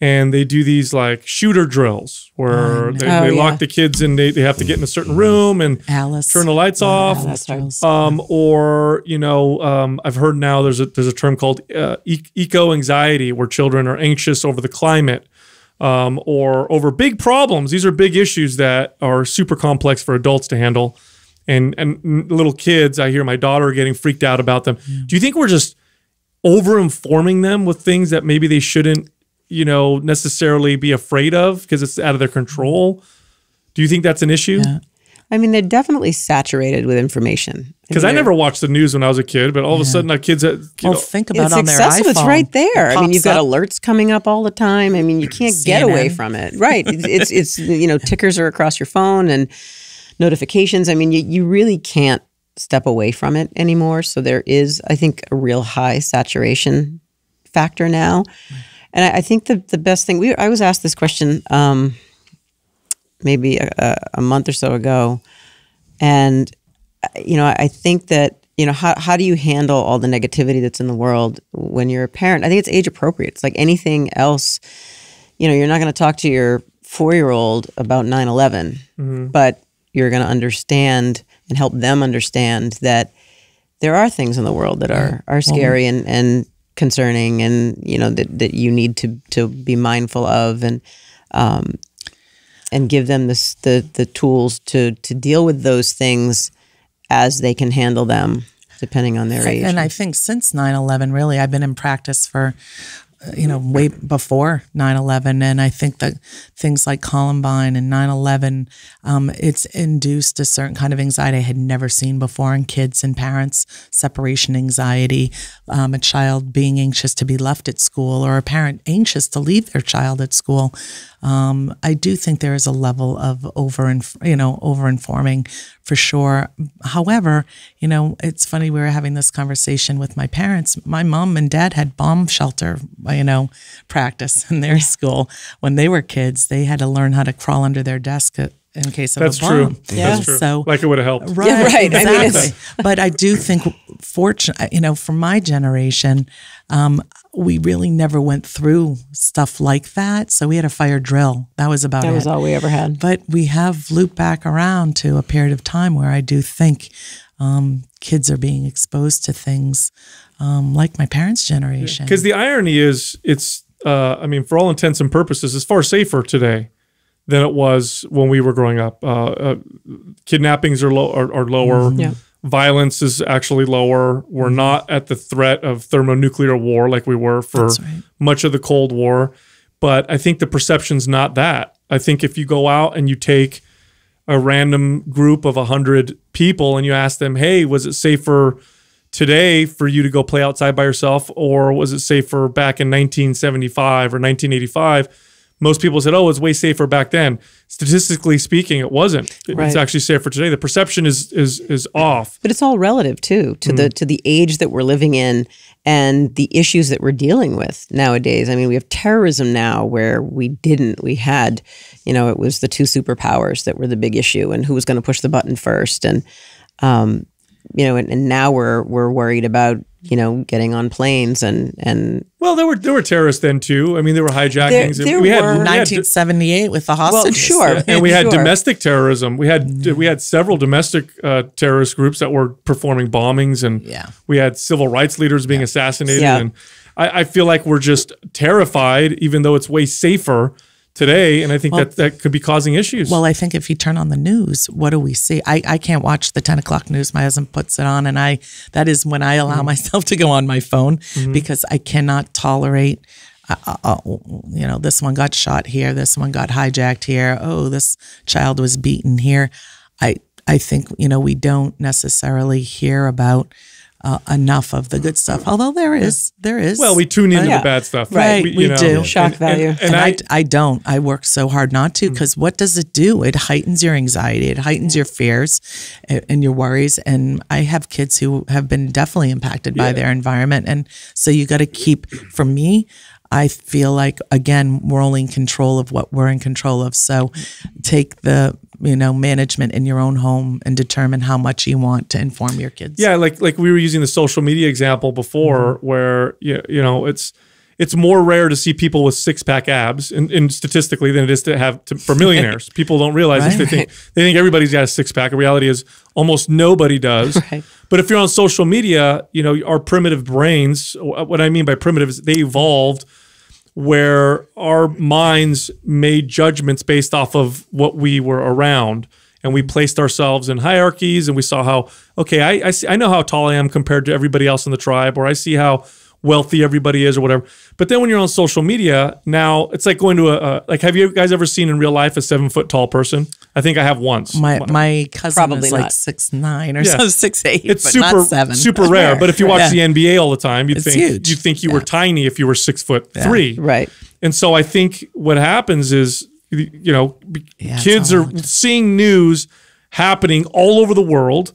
and they do these like shooter drills where they, Oh, they yeah. lock the kids and they, they have to get in a certain room and Alice. turn the lights off. Alice Um, or you know, um, I've heard now there's a there's a term called uh, e- eco anxiety, where children are anxious over the climate, um, or over big problems. These are big issues that are super complex for adults to handle, and and little kids. I hear my daughter getting freaked out about them. Do you think we're just over informing them with things that maybe they shouldn't, you know, necessarily be afraid of because it's out of their control? Do Do you think that's an issue? I mean, they're definitely saturated with information. Because I never watched the news when I was a kid, but all of a sudden, our kids, that, you Well, know, think about it's on their accessible. iPhone. It's right there. It I mean, you've got up. alerts coming up all the time. I mean, you can't get away from it. Right. It's, it's, it's, you know, tickers are across your phone and notifications. I mean, you, you really can't step away from it anymore. So there is, I think, a real high saturation factor now. And I, I think the, the best thing, we, I was asked this question um, maybe a, a, month or so ago. And, you know, I think that, you know, how, how do you handle all the negativity that's in the world when you're a parent? I think it's age appropriate. It's like anything else. You know, you're not going to talk to your four year old about 9 11, but you're going to understand and help them understand that there are things in the world that are, are scary and, and concerning and, you know, that, that you need to, to be mindful of. And, um, and give them this, the the tools to to deal with those things as they can handle them, depending on their age. And I think since 9 11, really, I've been in practice for, uh, you know, way before 9 11. And I think that things like Columbine and 9 11, um, it's induced a certain kind of anxiety I had never seen before in kids and parents separation anxiety, um, a child being anxious to be left at school, or a parent anxious to leave their child at school. Um, I do think there is a level of over, you know, over informing for sure. However, you know, it's funny we were having this conversation with my parents. My mom and dad had bomb shelter, you know, practice in their school when they were kids. They had to learn how to crawl under their desk uh, in case of that's a true. bomb. That's true. So like it would have helped. Right, Yeah, right. I mean, Exactly. but I do think, fortunate, you know, for my generation, um, we really never went through stuff like that. So we had a fire drill. That was about that it. was all we ever had. But we have looped back around to a period of time where I do think um, kids are being exposed to things um, like my parents' generation. Because the irony is, it's, uh, I mean, for all intents and purposes, it's far safer today than it was when we were growing up. Uh, uh, kidnappings are, low, are, are lower. Yeah. Violence is actually lower. We're not at the threat of thermonuclear war like we were for right. much of the Cold War. But I think the perception's not that. I think if you go out and you take a random group of 100 people and you ask them, hey, was it safer today for you to go play outside by yourself or was it safer back in 1975 or 1985 most people said oh it's way safer back then statistically speaking it wasn't Right. it's actually safer today the perception is is is off But it's all relative too to the to the age that we're living in and the issues that we're dealing with nowadays. I mean, we have terrorism now where we didn't. We had, you know, it was the two superpowers that were the big issue and who was going to push the button first and um you know, and, and now we're we're worried about, you know, getting on planes and and well there were there were terrorists then too i mean there were hijackings There- there we had, were- 1978 with the hostages. sure. and we had Sure. domestic terrorism. We had we had several domestic uh, terrorist groups that were performing bombings, and Yeah. we had civil rights leaders being assassinated. Yeah. And I, I feel like we're just terrified, even though it's way safer today. And I think that that could be causing issues. Well, I think if you turn on the news, what do we see? I, I can't watch the 10 o'clock news. My husband puts it on, and I that is when I allow myself to go on my phone because I cannot tolerate. Uh, uh, uh, you know, this one got shot here. This one got hijacked here. Oh, this child was beaten here. I I think you know we don't necessarily hear about uh, enough of the good stuff. Although there is, there is. well, we tune into yeah. the bad stuff, Right, we do. Shock value. And, and, I, I, I don't. I work so hard not to because what does it do? It heightens your anxiety, it heightens your fears and your worries. And I have kids who have been definitely impacted by their environment. And so you got to keep, for me, I feel like, again, we're only in control of what we're in control of. So take the, you know, management in your own home and determine how much you want to inform your kids. Yeah, like like we were using the social media example before, Mm-hmm. where you, you know it's it's more rare to see people with six pack abs, and, and statistically, than it is to have to, for millionaires. people don't realize this; they think they think everybody's got a six pack. The reality is, almost nobody does. Right. But if you're on social media, you know our primitive brains. What I mean by primitive is they evolved where our minds made judgments based off of what we were around. And we placed ourselves in hierarchies and we saw how okay I, I, see, I know how tall i am compared to everybody else in the tribe or i see how wealthy everybody is or whatever. But then when you're on social media now it's like going to a, a like have you guys ever seen in real life a seven foot tall person I think I have once. My my cousin Probably is like six nine or Yeah. so six eight. it's but super not seven. super rare. But if you watch Yeah. the NBA all the time, you'd It's think huge. you think you were tiny if you were six foot three. Right. And so I think what happens is, you know, Yeah, kids are seeing news happening all over the world,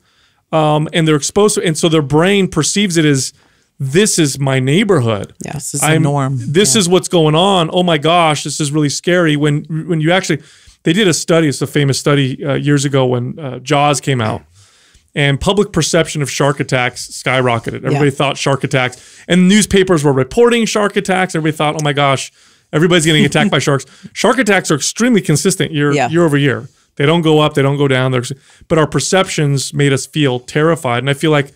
um, and they're exposed to, and so their brain perceives it as this is my neighborhood. This is the norm. This is what's going on. Oh my gosh, this is really scary. When when you actually, they did a study. It's a famous study uh, years ago when uh, Jaws came out, and public perception of shark attacks skyrocketed. Everybody thought shark attacks, and newspapers were reporting shark attacks. Everybody thought, oh my gosh, everybody's getting attacked by sharks. Shark attacks are extremely consistent year Yeah. year over year. They don't go up, they don't go down. They're, but our perceptions made us feel terrified, and I feel like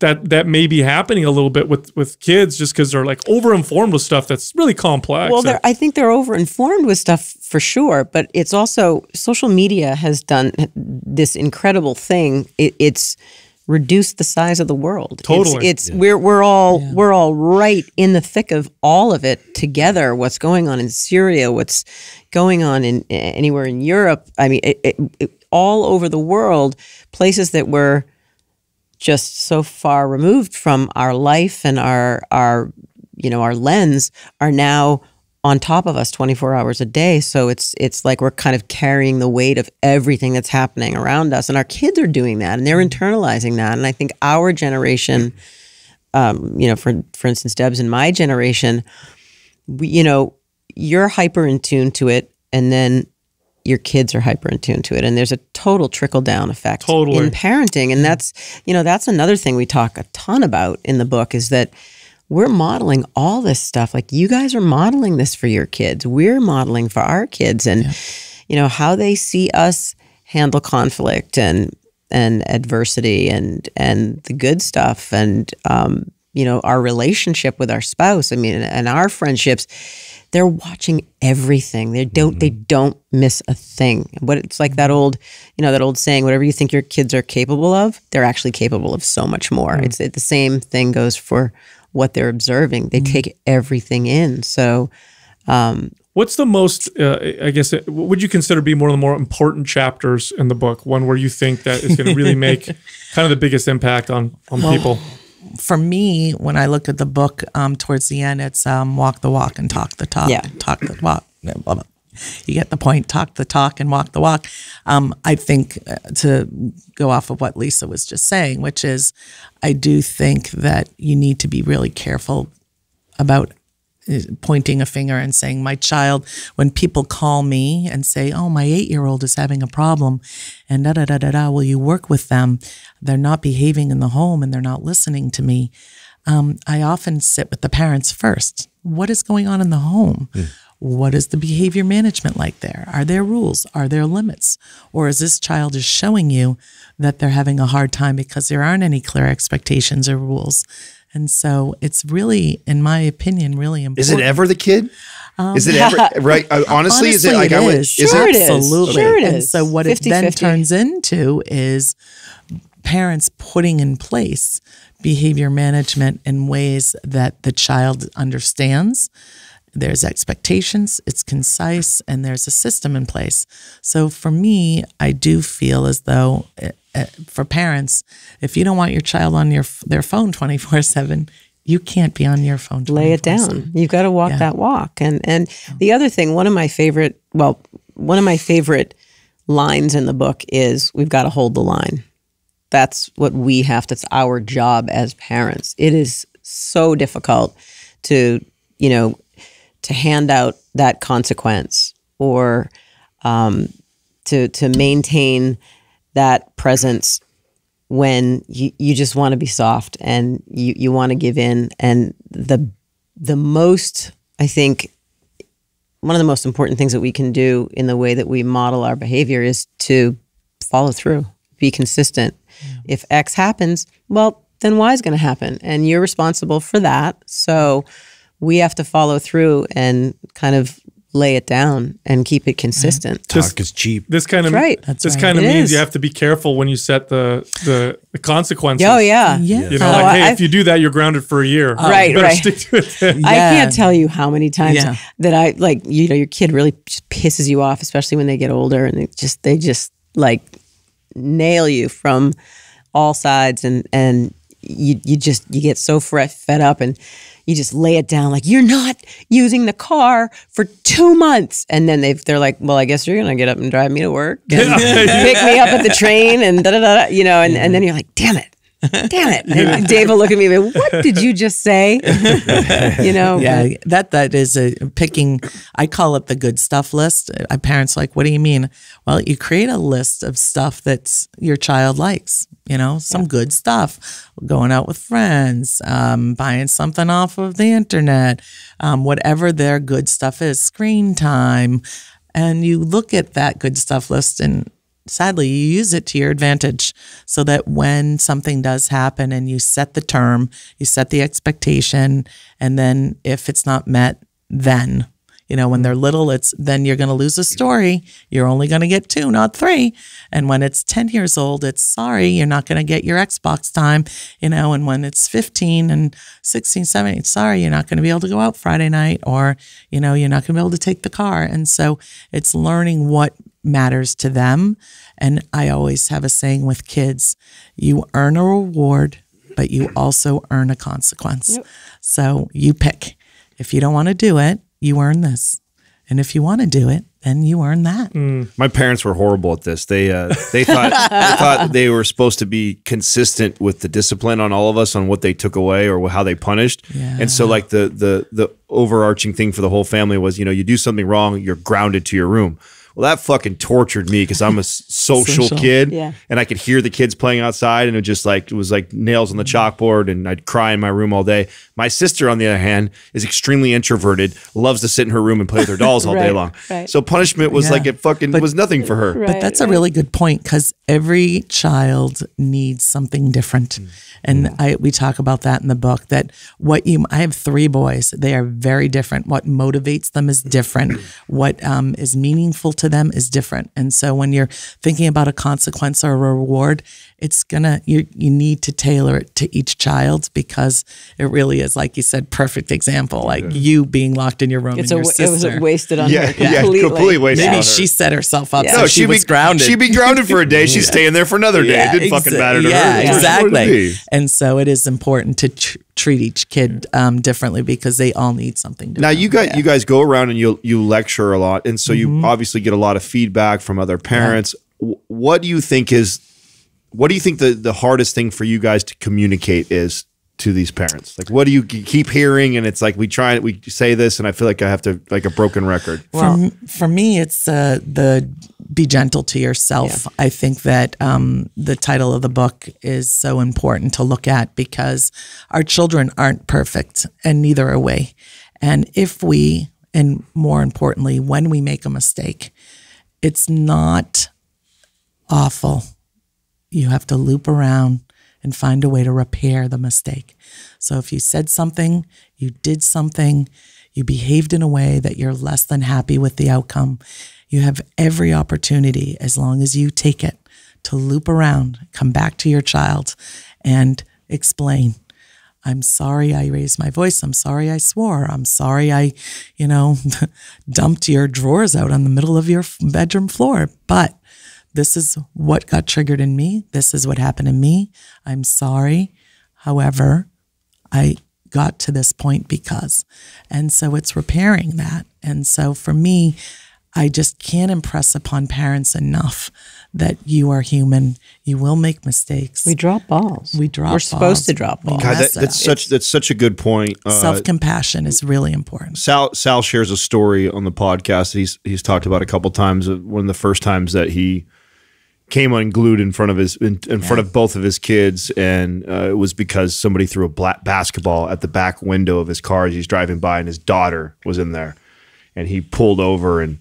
that that may be happening a little bit with with kids just because they're like overinformed with stuff that's really complex. Well, they're, I think they're overinformed with stuff for sure, but it's also social media has done this incredible thing. It, it's reduced the size of the world. It's- Totally. it's, we're we're all we're all right in the thick of all of it together. What's going on in Syria? What's going on in anywhere in Europe? I mean, it, it, it, all over the world, places that were just so far removed from our life and our our you know our lens are now on top of us 24 hours a day. So it's it's like we're kind of carrying the weight of everything that's happening around us. And our kids are doing that and they're internalizing that. And i think our generation um, you know for for instance deb's and my generation we, you know you're hyper in tune to it and then your kids are hyper in tune to it. And there's a total trickle down effect Totally. in parenting. And that's you know that's another thing we talk a ton about in the book is that we're modeling all this stuff. Like you guys are modeling this for your kids. We're modeling for our kids. And you know how they see us handle conflict and and adversity and and the good stuff and um, you know our relationship with our spouse. I mean and our friendships they're watching everything. They don't they mm-hmm. don't miss a thing. What it's like that mm-hmm. old you know that old saying whatever you think your kids are capable of they're actually capable of so much more. Mm. It's it, the same thing goes for what they're observing. They mm. take everything in. So um, What's the most, uh, I guess, uh, what would you consider be one of the more important chapters in the book? One where you think that is going to really make kind of the biggest impact on on people. For me, when I looked at the book um, towards the end, it's um, walk the walk and talk the talk. Yeah. Talk the walk. Yeah, blah, blah. You get the point. Talk the talk and walk the walk. Um, I think uh, to go off of what Lisa was just saying, which is, I do think that you need to be really careful about pointing a finger and saying, My child, when people call me and say, Oh, my eight year old is having a problem, and da da da da da, will you work with them? They're not behaving in the home and they're not listening to me. Um, I often sit with the parents first. What is going on in the home? What is the behavior management like there? Are there rules? Are there limits? Or is this child just showing you that they're having a hard time because there aren't any clear expectations or rules? And so it's really, in my opinion, really important. Is it ever the kid? is it ever right? uh, honestly, is it Honestly, like it I would, is. is it? it is. Absolutely. Sure it And so what it then 50-50. turns into is parents putting in place behavior management in ways that the child understands. There's expectations, it's concise, and there's a system in place. So for me, I do feel as though uh, for parents, if you don't want your child on your their phone 24 7, you can't be on your phone. lay it down. You've got to walk Yeah. that walk. And and the other thing, one of my favorite, well, one of my favorite lines in the book is we've got to hold the line. That's what we have That's our job as parents. It is so difficult to, you know, to hand out that consequence or um, to to maintain that presence when you, you just want to be soft and you, you want to give in and the the most I think one of the most important things that we can do in the way that we model our behavior is to follow through, be consistent. If X happens, well, then Y is going to happen, and you're responsible for that. So we have to follow through and kind of lay it down and keep it consistent. Talk is cheap. This kind of right. That's this right. kind of It means is. you have to be careful when you set the the, the consequences. Oh yeah. Yeah. You know, Oh, like, hey, I- if you do that, you're grounded for a year. Oh, right, You better right. stick to it. then. I can't tell you how many times Yeah. that I like you know your kid really just pisses you off, especially when they get older and they just they just like nail you from all sides and and you you just you get so fret, fed up and you just lay it down like you're not using the car for two months. And then they they're like well I guess you're gonna get up and drive me to work and pick me up at the train and da da da da, you know and, and then you're like damn it damn it and Dave will look at me and be, what did you just say you know Yeah, that that is a picking. I call it the good stuff list. Uh, parents are like, what do you mean? Well, you create a list of stuff that your child likes. You know, some good stuff, going out with friends, um, buying something off of the internet, um, whatever their good stuff is, screen time, and you look at that good stuff list and sadly you use it to your advantage so that when something does happen and you set the term you set the expectation and then if it's not met then you know when they're little it's then you're going to lose a story. You're only going to get two not three. And when it's 10 years old it's sorry you're not going to get your xbox time you know and when it's 15 and 16 17 sorry you're not going to be able to go out friday night or you know you're not going to be able to take the car. And so it's learning what matters to them. And I always have a saying with kids you earn a reward, but you also earn a consequence. So you pick. If you don't want to do it, you earn this. And if you want to do it, then you earn that. My parents were horrible at this. They uh, they thought they thought they were supposed to be consistent with the discipline on all of us on what they took away or how they punished. And so like the the the overarching thing for the whole family was, you know, you do something wrong, you're grounded to your room. Well, that fucking tortured me because I'm a social, Social. kid, Yeah. and I could hear the kids playing outside, and it just like it was like nails on the mm-hmm. chalkboard, and I'd cry in my room all day. My sister, on the other hand, is extremely introverted, loves to sit in her room and play with her dolls all day long. right. So punishment was Yeah. like it fucking was nothing for her. But that's a really good point because every child needs something different. Mm. And mm. I we talk about that in the book that what you I have three boys. They are very different. What motivates them is different. Mm. What um, is meaningful to them is different. And so when you're thinking about a consequence or a reward, it's gonna you you need to tailor it to each child because it really is like you said, perfect example. Like you being locked in your room it's and a, your it was wasted on Yeah, her yeah, completely. completely wasted. Maybe on her. she set herself up Yeah. so No, she she'd was be grounded. She'd be grounded for a day. She's staying there for another day. it didn't fucking matter to yeah, her. That's what she wanted to exactly. And so it is important to tr- treat each kid um, differently because they all need something different. Now you guys, you guys go around and you you lecture a lot, and so Mm-hmm. you obviously get a lot of feedback from other parents. W What do you think is, what do you think the the hardest thing for you guys to communicate is to these parents? Like, what do you keep hearing? And it's like we try, we say this, and I feel like I have to like a broken record. for, for me, it's uh, the be gentle to yourself. I think that um, the title of the book is so important to look at because our children aren't perfect and neither are we. And if we, and more importantly, when we make a mistake, it's not awful. You have to loop around and find a way to repair the mistake. So if you said something, you did something, you behaved in a way that you're less than happy with the outcome, you have every opportunity, as long as you take it, to loop around, come back to your child and explain. I'm sorry I raised my voice. I'm sorry I swore. I'm sorry I, you know, dumped your drawers out on the middle of your bedroom floor. But this is what got triggered in me. This is what happened to me. I'm sorry. However, I got to this point because. And so it's repairing that. And so for me, I just can't impress upon parents enough that you are human. You will make mistakes. We drop balls. We drop We're supposed to drop balls. God, that, that's up. such that's such a good point. Uh, Self compassion is really important. Sal Sal shares a story on the podcast that he's he's talked about a couple times. One of the first times that he came unglued in front of his in, in front of both of his kids, and uh, it was because somebody threw a black basketball at the back window of his car as he's driving by, and his daughter was in there, and he pulled over and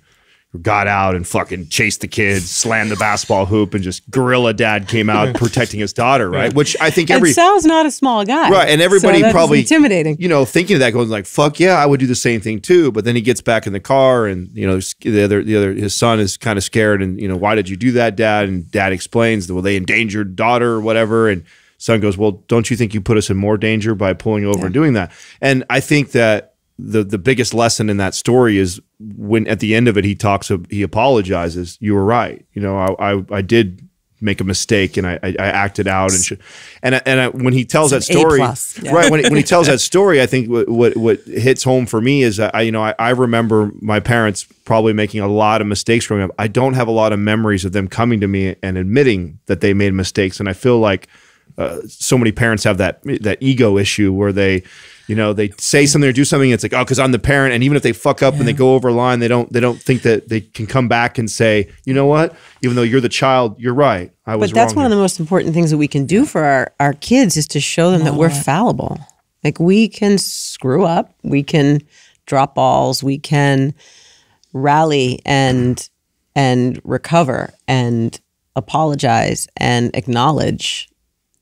got out and fucking chased the kids, slammed the basketball hoop, and just gorilla dad came out protecting his daughter, right? Which I think every and Sal's not a small guy, Right, and everybody so that's probably intimidating. You know, thinking of that, going like, "Fuck yeah, I would do the same thing too." But then he gets back in the car, and you know, the other, the other, his son is kind of scared, and you know, why did you do that, Dad? And Dad explains that well, they endangered daughter or whatever, and son goes, "Well, don't you think you put us in more danger by pulling over and doing that?" And I think that the the biggest lesson in that story is when at the end of it he talks of he apologizes. You were right. You know, I I, I did make a mistake and I, I, I acted out and should, and I- and I, when he tells that It's A story. Yeah. right? When, when he tells that story, I think what what, what hits home for me is that I you know I, I remember my parents probably making a lot of mistakes growing up. I don't have a lot of memories of them coming to me and admitting that they made mistakes, and I feel like uh, so many parents have that that ego issue where they you know they say something or do something it's like oh because i'm the parent and even if they fuck up and they go over a line they don't they don't think that they can come back and say you know what? Even though you're the child you're right. I was But that's wrong one of the most important things that we can do for our, our kids is to show them that we're fallible. Like we can screw up, we can drop balls, we can rally and and recover and apologize and acknowledge.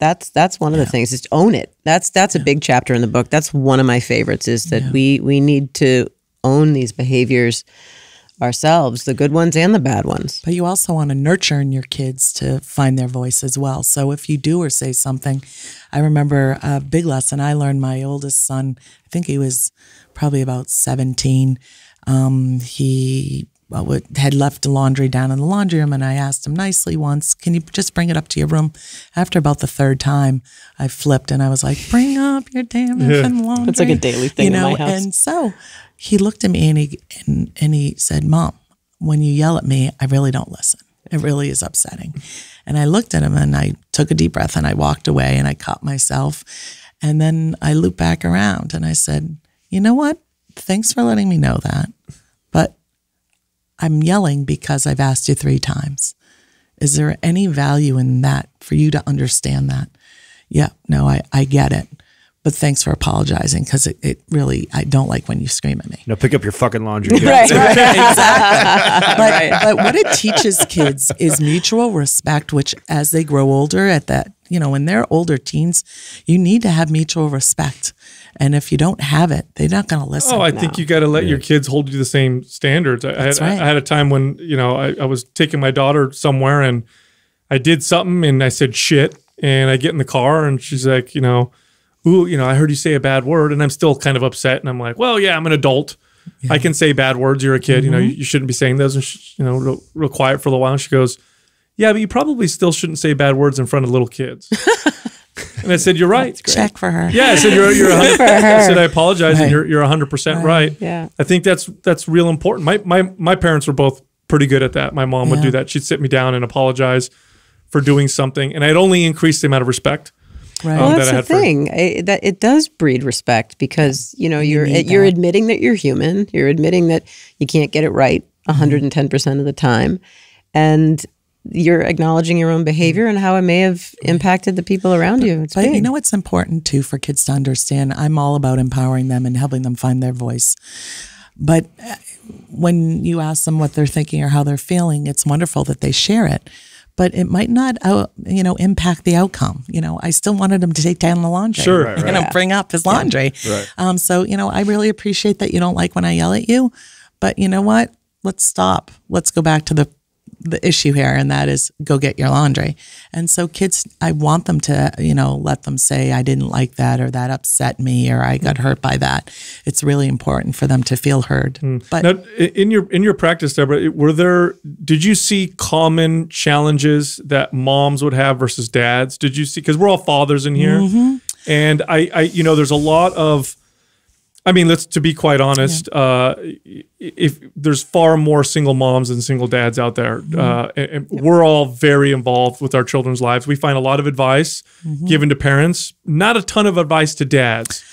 That's that's one of the things. Is own it. That's that's a big chapter in the book. That's one of my favorites. Is that we we need to own these behaviors ourselves, the good ones and the bad ones. But you also want to nurture in your kids to find their voice as well. So if you do or say something, I remember a big lesson I learned. My oldest son, I think he was probably about 17. Um, he had left the laundry down in the laundry room, and I asked him nicely once, "Can you just bring it up to your room?" After about the third time, I flipped and I was like, "Bring up your damn effing laundry." It's like a daily thing you in know. my house. And so he looked at me and he and, and he said, "Mom, when you yell at me, I really don't listen. It really is upsetting." And I looked at him and I took a deep breath and I walked away and I caught myself. And then I looped back around and I said, "You know what? Thanks for letting me know that, but I'm yelling because I've asked you three times. Is there any value in that for you to understand that? Yeah, no, I, I get it. But thanks for apologizing because it, it really, I don't like when you scream at me. now pick up your fucking laundry kid. But, but what it teaches kids is mutual respect, which as they grow older, at that, you know, when they're older teens, you need to have mutual respect. And if you don't have it, they're not going to listen. Oh, I think you got to let your kids hold you to the same standards. I, I, That's had, right. I had a time when you know I, I was taking my daughter somewhere and I did something and I said shit and I get in the car and she's like, you know, ooh, you know, I heard you say a bad word and I'm still kind of upset and I'm like, well, yeah, I'm an adult. I can say bad words. You're a kid. You know, you, you shouldn't be saying those. And she, you know, real, real quiet for a little while. And she goes, yeah, but you probably still shouldn't say bad words in front of little kids. and I said, you're right. check for her. Yeah, I said you're you're. 100, I said I apologize, and you're you're 100 percent right. Yeah. I think that's that's real important. My my my parents were both pretty good at that. My mom would do that. She'd sit me down and apologize for doing something, and I'd only increase the amount of respect. Right. Well, um, that's that the thing. I, that it does breed respect because you know you're need you're that. admitting that you're human. You're admitting that you can't get it right Mm-hmm. 110 percent of the time, and you're acknowledging your own behavior and how it may have impacted the people around you. It's But big. you know what's important too for kids to understand? I'm all about empowering them and helping them find their voice. But uh, when you ask them what they're thinking or how they're feeling, it's wonderful that they share it. But it might not, uh, you know, impact the outcome. You know, I still wanted him to take down the laundry. Sure. Right, you know, bring up his laundry. Um, so you know, I really appreciate that you don't like when I yell at you. But you know what? Let's stop. Let's go back to the the issue here, and that is go get your laundry. And so, kids, I want them to, you know, let them say, I didn't like that, or that upset me, or I got hurt by that. It's really important for them to feel heard. But Now, in your in your practice, Deborah, were there? Did you see common challenges that moms would have versus dads? Did you see? Because we're all fathers in here, Mm-hmm. and I, I, you know, there's a lot of. I mean, let's to be quite honest. Uh, if there's far more single moms and single dads out there, Mm-hmm. uh, and, and we're all very involved with our children's lives. We find a lot of advice Mm-hmm. given to parents, not a ton of advice to dads.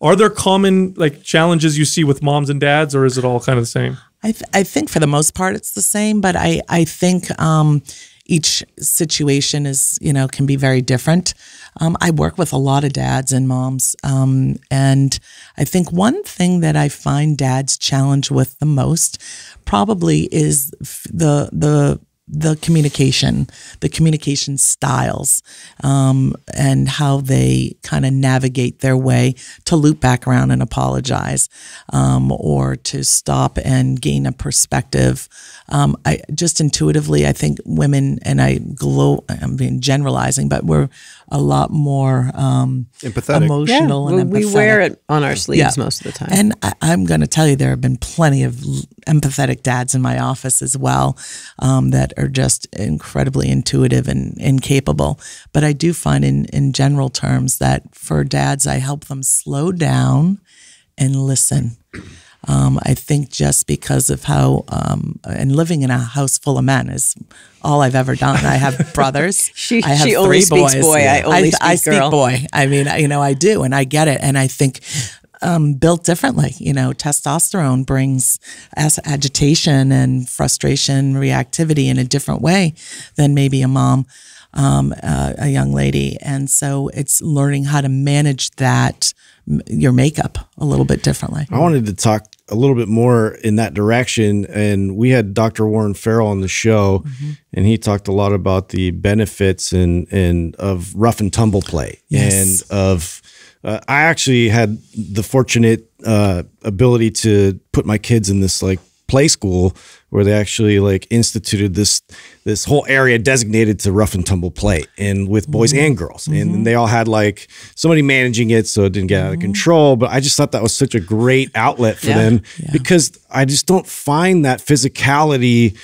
Are there common like challenges you see with moms and dads, or is it all kind of the same? I, th- I think for the most part it's the same, but I, I think um, each situation is, you know, can be very different. Um, I work with a lot of dads and moms. Um, and I think one thing that I find dads challenge with the most probably is the, the, the communication, the communication styles, um, and how they kind of navigate their way to loop back around and apologize, um, or to stop and gain a perspective. Um, I just intuitively, I think women, and I glow, I'm being generalizing, but we're a lot more um, Empathetic. emotional we, and we empathetic. wear it on our sleeves Yeah. most of the time. And I, I'm going to tell you, there have been plenty of empathetic dads in my office as well um, that are just incredibly intuitive and, and capable. But I do find, in, in general terms, that for dads, I help them slow down and listen. Um, I think just because of how, um, and living in a house full of men is all I've ever done. I have brothers. She- I have she only three speaks boys. boy. I only I speak speak girl. boy. I mean, you know, I do, and I get it, and I think um, built differently. You know, testosterone brings as agitation and frustration, reactivity in a different way than maybe a mom, um, uh, a young lady, and so it's learning how to manage that your makeup a little bit differently. I wanted to talk a little bit more in that direction. And we had Dr. Warren Farrell on the show, and he talked a lot about the benefits and and of rough and tumble play Yes. and of. Uh, I actually had the fortunate uh, ability to put my kids in this like play school where they actually like instituted this this whole area designated to rough and tumble play and with boys mm-hmm. and girls. And mm-hmm. they all had like somebody managing it so it didn't get out of mm-hmm. control. But i just thought that was such a great outlet for Yeah. them because i just don't find that physicality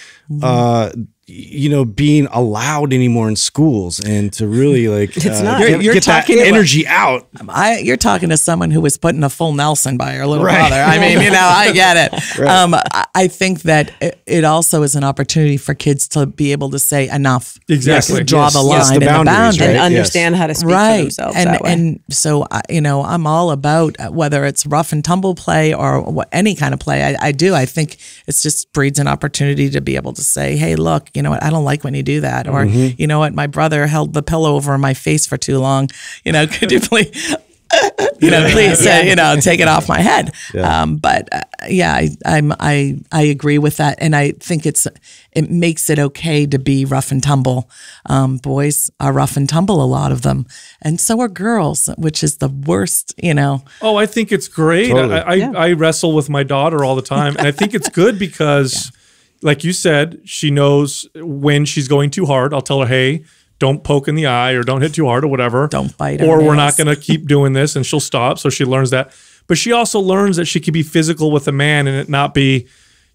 uh you know being allowed anymore in schools and to really like it's not. get, You're- you're get that talking about- energy out I, you're talking to someone who was putting a full Nelson by her little Right. brother. I mean, you know, I get it. Um, I, I think that it, it also is an opportunity for kids to be able to say enough. Exactly. Draw Yes, the line yes, the and the boundaries, boundary. and right? understand how to speak for right themselves and that way. and so I, you know i'm all about uh, whether it's rough and tumble play or what, any kind of play I, I do i think it's just breeds an opportunity to be able to say hey look you know what i don't like when you do that or Mm-hmm. you know what my brother held the pillow over my face for too long you know could you please you know, please, uh, you know, take it off my head. Um, but uh, yeah, I, I'm, I, I agree with that, and I think it's, it makes it okay to be rough and tumble. Um, boys are rough and tumble, a lot of them, and so are girls, which is the worst. You know, Oh, I think it's great. Totally. I, I, I wrestle with my daughter all the time, and I think it's good because, like you said, she knows when she's going too hard. I'll tell her, "Hey, don't poke in the eye, or don't hit too hard, or whatever. Don't bite her or we're not going to keep doing this," and she'll stop. So she learns that. But she also learns that she can be physical with a man and it not be,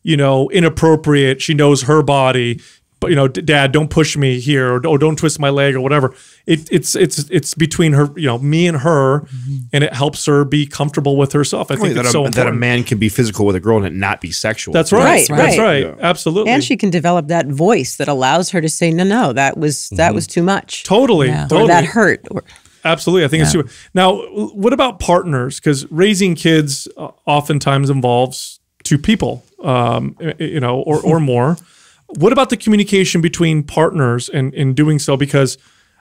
you know, inappropriate. She knows her body. But you know, Dad, don't push me here, or, or don't twist my leg, or whatever. It, it's it's it's between her, you know, me and her, and it helps her be comfortable with herself. I think that, it's a, so that a man can be physical with a girl and it not be sexual. That's right. Right, That's right. right. Absolutely. and she can develop that voice that allows her to say, "No, no, that was that was too much, totally, Yeah. Or or totally. that hurt." Or, Absolutely. I think it's Yeah. true. Now, what about partners? Because raising kids uh, oftentimes involves two people, um, you know, or, or more. What about the communication between partners and in doing so? Because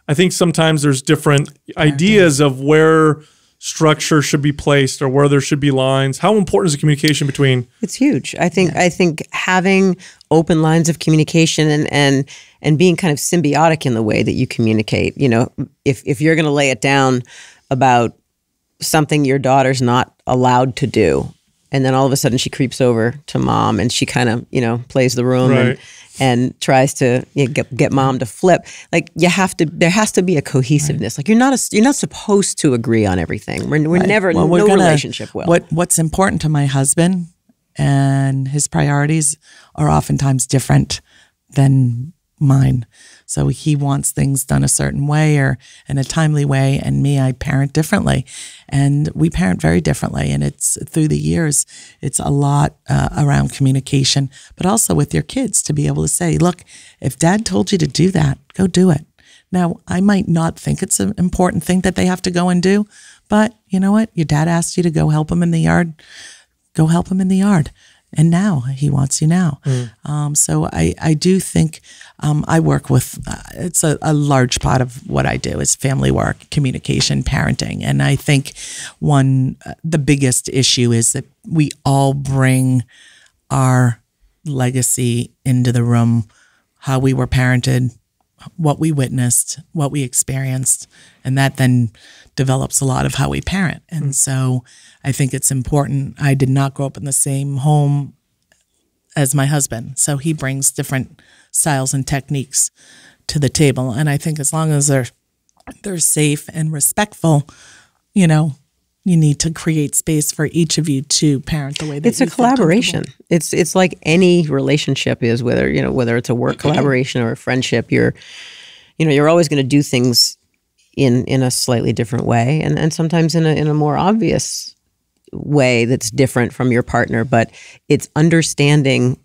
I think sometimes there's different ideas of where structure should be placed or where there should be lines. How important is the communication between? It's huge. I think I think having open lines of communication and and and being kind of symbiotic in the way that you communicate. You know, if if you're going to lay it down about something your daughter's not allowed to do, and then all of a sudden she creeps over to mom and she kind of you know plays the room Right. and and tries to you know, get get mom to flip. Like you have to, there has to be a cohesiveness. Like you're not a, you're not supposed to agree on everything. We're, we're never Well, no we're gonna- relationship will. What What's important to my husband and his priorities are oftentimes different than mine. So he wants things done a certain way or in a timely way, and me, I parent differently, and we parent very differently. And it's through the years, it's a lot uh, around communication, but also with your kids to be able to say, "Look, if Dad told you to do that, go do it." Now, I might not think it's an important thing that they have to go and do, but you know what? Your dad asked you to go help him in the yard. Go help him in the yard. And now he wants you now. Um, so I, I do think um, I work with, uh, it's a, a large part of what I do is family work, communication, parenting. And I think one, uh, the biggest issue is that we all bring our legacy into the room, how we were parented, what we witnessed, what we experienced, and that then develops a lot of how we parent. And hmm. so I think it's important. I did not grow up in the same home as my husband, so he brings different styles and techniques to the table. And I think as long as they're they're safe and respectful, you know, you need to create space for each of you to parent the way that it's a you feel comfortable. collaboration. It's it's like any relationship is whether you know whether it's a work mm-hmm. collaboration or a friendship. You're you know you're always going to do things in in a slightly different way, and and sometimes in a in a more obvious way that's different from your partner. But it's understanding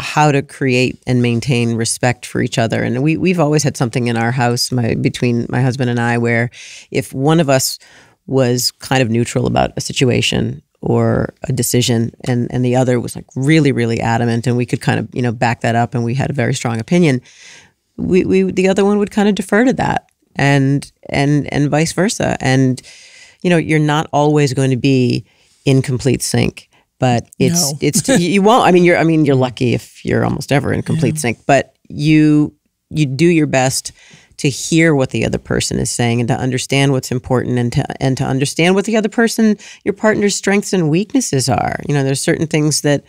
how to create and maintain respect for each other. And we we've always had something in our house, my between my husband and I, where if one of us was kind of neutral about a situation or a decision and and the other was like really really adamant and we could kind of you know back that up and we had a very strong opinion we, we the other one would kind of defer to that and and and vice versa. And you know you're not always going to be in complete sync but it's No. it's you won't. I mean you're i mean you're lucky if you're almost ever in complete sync but you you do your best to hear what the other person is saying and to understand what's important and to and to understand what the other person your partner's strengths and weaknesses are. You know there's certain things that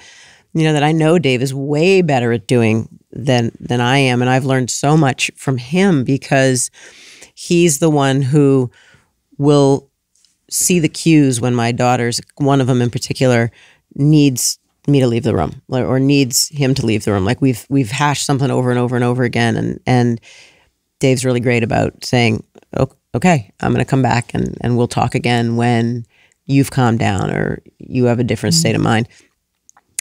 you know that I know Dave is way better at doing than than I am. And I've learned so much from him because he's the one who will see the cues when my daughters one of them in particular needs me to leave the room or or needs him to leave the room. Like we've we've hashed something over and over and over again and and Dave's really great about saying okay I'm going to come back and and we'll talk again when you've calmed down or you have a different mm-hmm. state of mind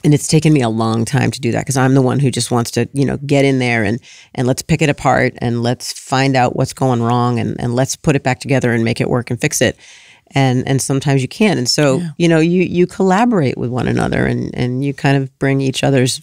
and it's taken me a long time to do that because I'm the one who just wants to, you know, get in there and and let's pick it apart and let's find out what's going wrong and and let's put it back together and make it work and fix it. And and sometimes you can't. And so, you know, you you collaborate with one another and and you kind of bring each other's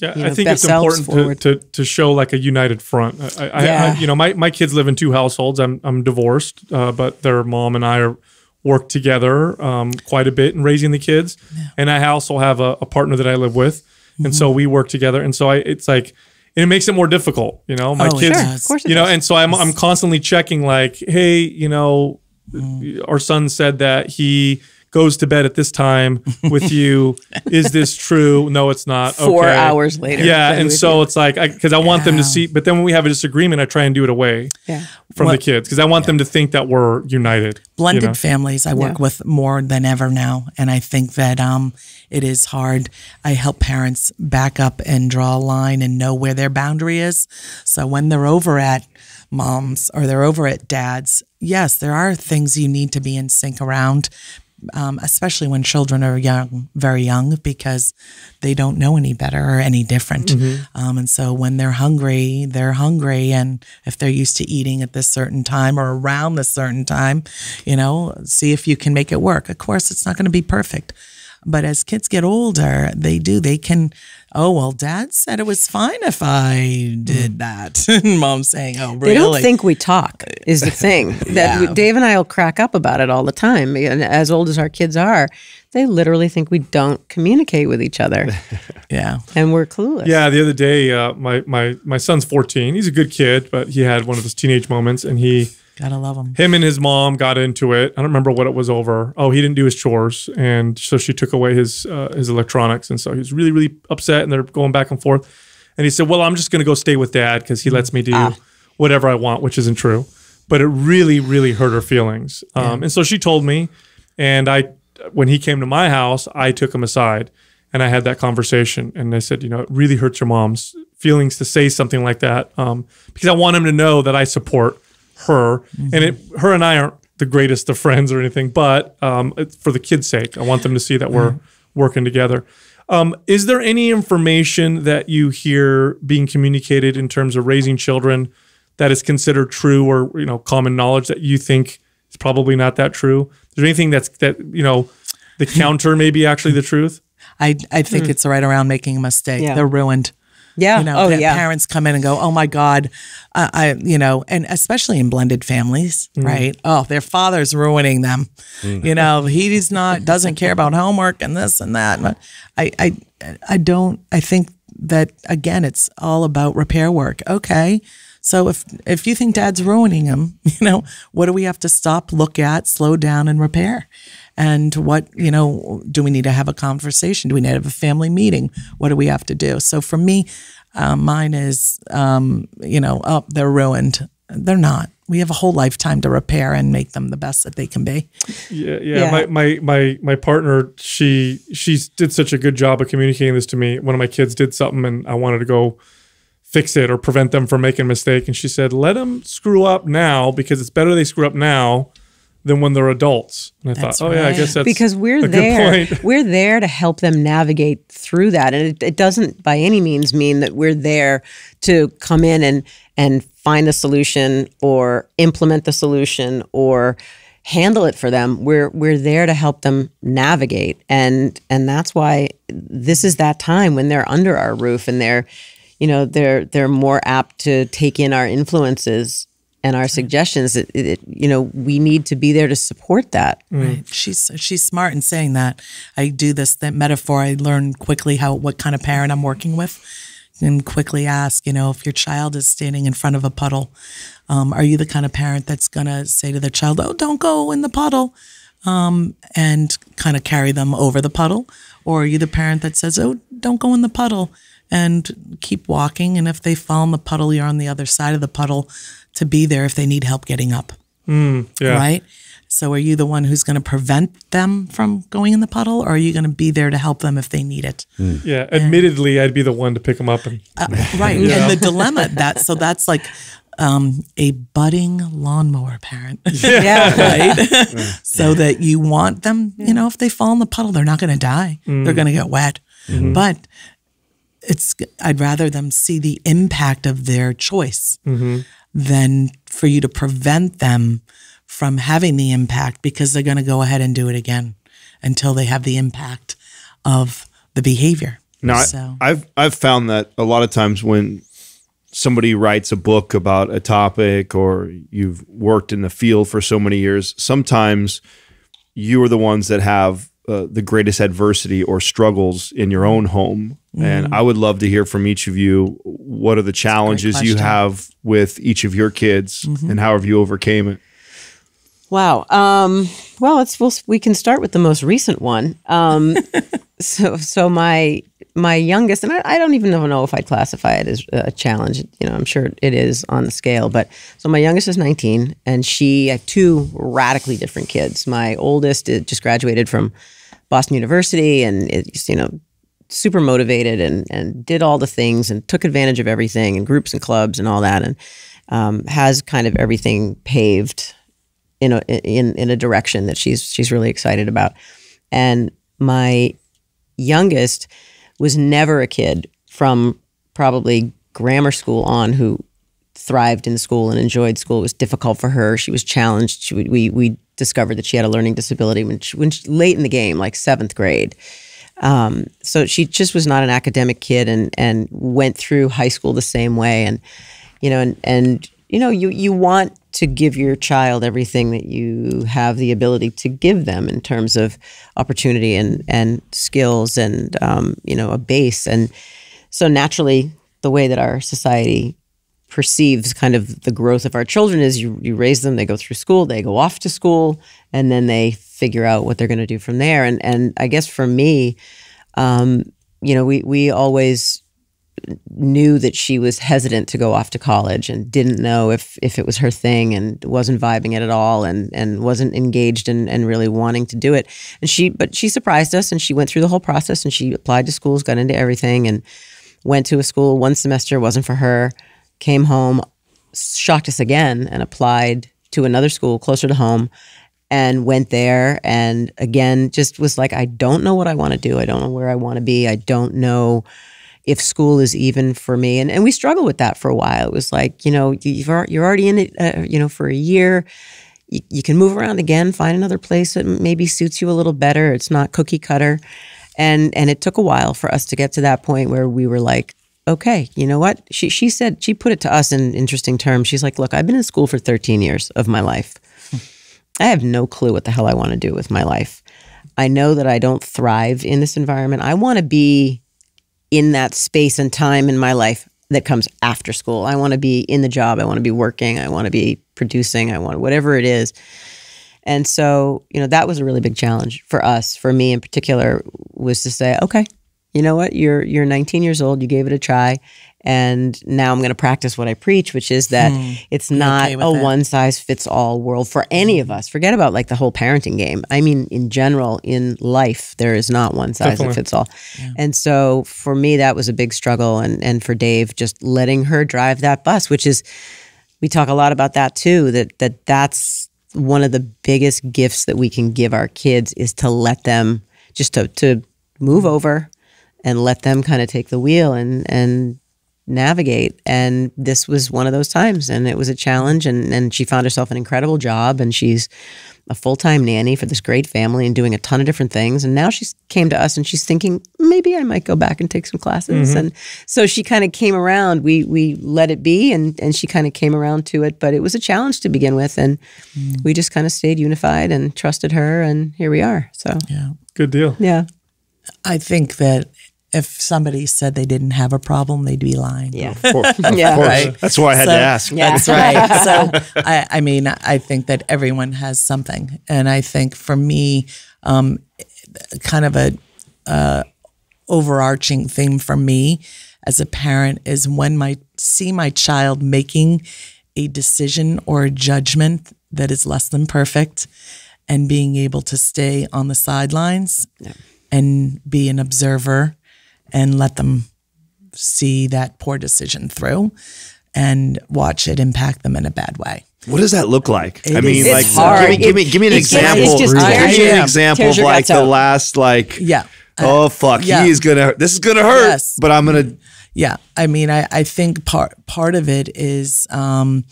Yeah, you I think it's important to, to to show like a united front. I, I, I, Yeah. you know, my, my kids live in two households. I'm I'm divorced, uh, but their mom and I are work together um, quite a bit in raising the kids. And I also have a, a partner that I live with, and Mm-hmm. so we work together. And so I, it's like, and it makes it more difficult. You know, my Oh, kids, does. Of course you know, does. and so I'm I'm constantly checking like, hey, you know, Mm. our son said that he goes to bed at this time with you. Is this true? No, it's not. Four Okay. hours later, Yeah, and so you. it's like because I, want them to see, but then when we have a disagreement, I try and do it away Yeah. from the kids because I want them to think that we're united. blended you know? families I work Yeah. with more than ever now. And I think that um, it is hard. I help parents back up and draw a line and know where their boundary is. So when they're over at mom's or they're over at dad's, yes, there are things you need to be in sync around. Um, especially when children are young, very young, because they don't know any better or any different. Um, and so when they're hungry, they're hungry. And if they're used to eating at this certain time or around this certain time, you know, see if you can make it work. Of course, it's not going to be perfect. But as kids get older, they do. They can, oh, well, dad said it was fine if I did that. And mom's saying, oh, really? They don't think we talk is the thing. That Yeah. Dave and I will crack up about it all the time. And as old as our kids are, they literally think we don't communicate with each other, yeah. and we're clueless. Yeah, the other day, uh, my my my son's 14. He's a good kid, but he had one of his teenage moments, and he Gotta love him. him and his mom got into it. I don't remember what it was over. Oh, he didn't do his chores, and so she took away his uh, his electronics, and so he was really really upset, and they're going back and forth. And he said, "Well, I'm just going to go stay with dad because he lets me do whatever I want," which isn't true, but it really really hurt her feelings. Um, And so she told me, and I when he came to my house, I took him aside. And I had that conversation, and I said, you know, it really hurts your mom's feelings to say something like that, um, because I want him to know that I support her, and it her and I aren't the greatest of friends or anything, but um, for the kids' sake, I want them to see that we're working together. Um, is there any information that you hear being communicated in terms of raising children that is considered true or you know common knowledge that you think is probably not that true? Is there anything that's that you know the counter maybe actually the truth? I I think it's right around making a mistake. Yeah. They're ruined. Yeah. You know, oh yeah. parents come in and go, "Oh my God," uh, I, you know, and especially in blended families, right? Oh, their father's ruining them. You know, he's not doesn't care about homework and this and that. But I, I, I don't. I think that again, it's all about repair work. Okay, so if if you think Dad's ruining him, you know, what do we have to stop, look at, slow down, and repair? And what you know do we need to have a conversation do we need to have a family meeting what do we have to do so for me um, mine is um, you know oh they're ruined they're not we have a whole lifetime to repair and make them the best that they can be Yeah, yeah. Yeah. My, my my my partner, she she did such a good job of communicating this to me. One of my kids did something, and I wanted to go fix it or prevent them from making a mistake. And she said, "Let them screw up now because it's better they screw up now than when they're adults." And I That's thought, "Oh yeah, I guess that's because we're a there. Good point. we're there to help them navigate through that. And it, it doesn't by any means mean that we're there to come in and and find the solution or implement the solution or handle it for them. We're we're there to help them navigate. And and that's why this is that time when they're under our roof and they're you know they're they're more apt to take in our influences and our suggestions it, it, you know we need to be there to support that Right. She's she's smart in saying that. I do this that metaphor. I learn quickly how what kind of parent I'm working with, and quickly ask, you know, if your child is standing in front of a puddle, um, are you the kind of parent that's gonna say to their child, "Oh, don't go in the puddle," um, and kind of carry them over the puddle, or are you the parent that says, "Oh, don't go in the puddle," and keep walking, and if they fall in the puddle, you're on the other side of the puddle to be there if they need help getting up mm, yeah. right? So are you the one who's going to prevent them from going in the puddle, or are you going to be there to help them if they need it? Hmm. Yeah, admittedly, I'd be the one to pick them up and Uh, right. And the dilemma that so that's like um, a budding lawnmower parent, yeah right? so that you want them, you know, if they fall in the puddle, they're not going to die. Mm. They're going to get wet, mm-hmm. but it's I'd rather them see the impact of their choice mm-hmm. Than for you to prevent them from having the impact because they're going to go ahead and do it again until they have the impact of the behavior. No, I- so I've I've found that a lot of times when somebody writes a book about a topic or you've worked in the field for so many years, sometimes you are the ones that have uh, the greatest adversity or struggles in your own home. And I would love to hear from each of you. What are the challenges you have with each of your kids, and how have you overcame it? Wow. Um, well, let's we'll, we can start with the most recent one. Um, so so my my youngest, and I, I don't even know, if I'd classify it as a challenge. You know, I'm sure it is on the scale. But so my youngest is 19, and she I have two radically different kids. My oldest just graduated from Boston University, and it's you know super motivated and and did all the things and took advantage of everything and groups and clubs and all that, and um, has kind of everything paved in a in in a direction that she's she's really excited about. And my youngest was never a kid from probably grammar school on who thrived in school and enjoyed school. It was difficult for her. She was challenged. She, we we discovered that she had a learning disability when she, when she, late in the game, like seventh grade. Um, so she just was not an academic kid and and went through high school the same way. And you know, and and you know, you you want to give your child everything that you have the ability to give them in terms of opportunity and and skills and um, you know a base. And so naturally, the way that our society perceives kind of the growth of our children is you, you raise them, they go through school, they go off to school, and then they figure out what they're going to do from there. And and I guess for me, um, you know, we we always knew that she was hesitant to go off to college and didn't know if if it was her thing and wasn't vibing it at all and and wasn't engaged and and really wanting to do it. And she but she surprised us and she went through the whole process and she applied to schools, got into everything and went to a school one semester wasn't for her, came home, shocked us again and applied to another school closer to home and went there and again just was like I don't know what I want to do. I don't know where I want to be. I don't know if school is even for me. And and we struggled with that for a while. It was like, you know, you've, you're already in it, uh, you know, for a year. You, you can move around again, find another place that maybe suits you a little better. It's not cookie cutter. And and it took a while for us to get to that point where we were like, okay, you know what? She she said she put it to us in interesting terms. She's like, look, I've been in school for 13 years of my life. I have no clue what the hell I want to do with my life. I know that I don't thrive in this environment. I want to be in that space and time in my life that comes after school. I want to be in the job. I want to be working. I want to be producing. I want whatever it is. And so, you know, that was a really big challenge for us, for me in particular, was to say, okay, you know what? You're you're 19 years old. You gave it a try, and now I'm going to practice what I preach, which is that it's not okay a one size fits all world for any of us. Forget about like the whole parenting game. I mean, in general, in life, there is not one size Definitely. that fits all. And so for me, that was a big struggle, and and for Dave, just letting her drive that bus, which is we talk a lot about that too. That that that's one of the biggest gifts that we can give our kids is to let them just to to move over and let them kind of take the wheel and and navigate. And this was one of those times and it was a challenge and and she found herself an incredible job and she's a full-time nanny for this great family and doing a ton of different things. And now she's came to us and she's thinking maybe I might go back and take some classes. Mm-hmm. And so she kind of came around. We we let it be and and she kind of came around to it but it was a challenge to begin with and mm. we just kind of stayed unified and trusted her and here we are so. Yeah. Good deal. yeah. I think that if somebody said they didn't have a problem, they'd be lying. yeah Of course. Of Yeah. course. Right. That's why I had So- to ask. Yeah. That's right. So I, I mean, I think that everyone has something, and I think for me, um, kind of a uh, overarching theme for me as a parent is when my see my child making a decision or a judgment that is less than perfect, and being able to stay on the sidelines and be an observer and let them see that poor decision through and watch it impact them in a bad way. What does that look like? I mean, is- like, hard. give me, give me, give me an It- it's example. it's give me an example of like the out. last, like, Yeah. oh fuck, yeah. he's gonna. This is gonna hurt, Yes. but I'm gonna. Yeah, I mean, I, I think part part of it is um,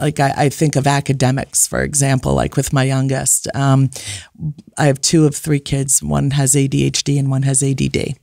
like I, I think of academics, for example, like with my youngest. Um, I have two of three kids. One has ADHD and one has ADD,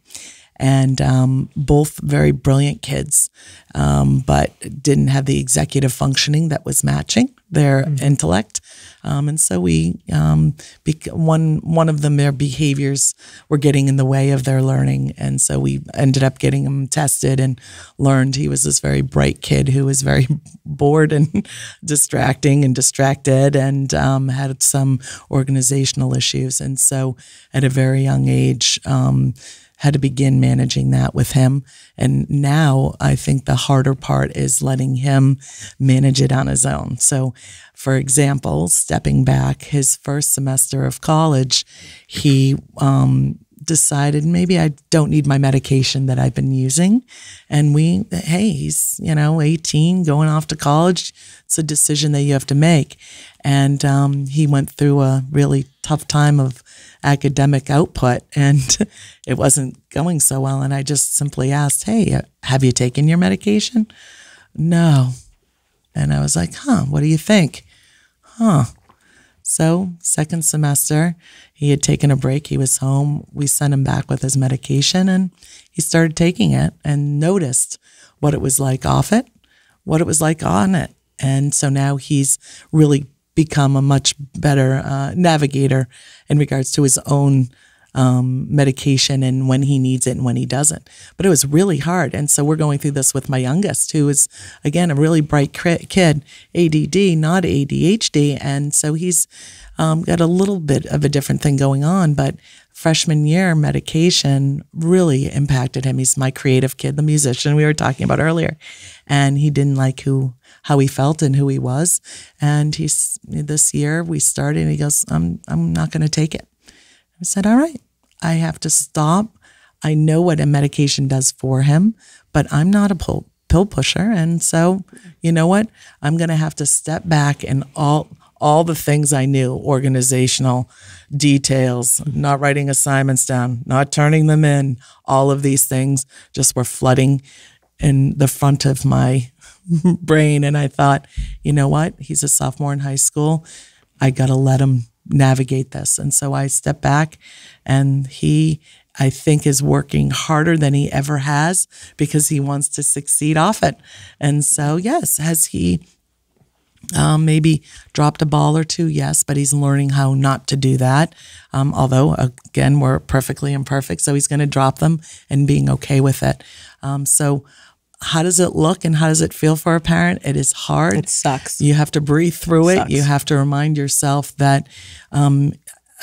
and um, both very brilliant kids, um, but didn't have the executive functioning that was matching their intellect. Um, and so we, um, bec- one one of them, their behaviors were getting in the way of their learning, and so we ended up getting him tested and learned he was this very bright kid who was very bored and distracting and distracted, and um, had some organizational issues, and so at a very young age. Um, had to begin managing that with him. And now I think the harder part is letting him manage it on his own. So, for example, stepping back his first semester of college, he um, decided maybe I don't need my medication that I've been using. And we, hey, he's, you know, 18, going off to college. It's a decision that you have to make. And um, he went through a really tough time of academic output and it wasn't going so well. And I just simply asked, Hey, have you taken your medication? No. And I was like, Huh, what do you think? Huh. So, second semester, he had taken a break. He was home. We sent him back with his medication and he started taking it and noticed what it was like off it, what it was like on it. And so now he's really become a much better uh, navigator in regards to his own um, medication and when he needs it and when he doesn't. But it was really hard. And so we're going through this with my youngest, who is, again, a really bright kid, ADD, not ADHD. And so he's um, got a little bit of a different thing going on. But freshman year medication really impacted him. He's my creative kid, the musician we were talking about earlier. And he didn't like who how he felt and who he was. And he's this year we started and he goes, I'm I'm not gonna take it. I said, All right, I have to stop. I know what a medication does for him, but I'm not a pill, pill pusher. And so, you know what? I'm going to have to step back and all all the things I knew, organizational details, not writing assignments down, not turning them in, all of these things just were flooding in the front of my brain. And I thought, you know what? He's a sophomore in high school. I got to let him navigate this. And so I step back and he I think is working harder than he ever has because he wants to succeed off it. And so yes, has he um, maybe dropped a ball or two, yes, but he's learning how not to do that. Um, although, again, we're perfectly imperfect, so he's going to drop them and being okay with it. Um, so, how does it look and how does it feel for a parent? It is hard. It sucks. You have to breathe through it. Sucks. You have to remind yourself that um,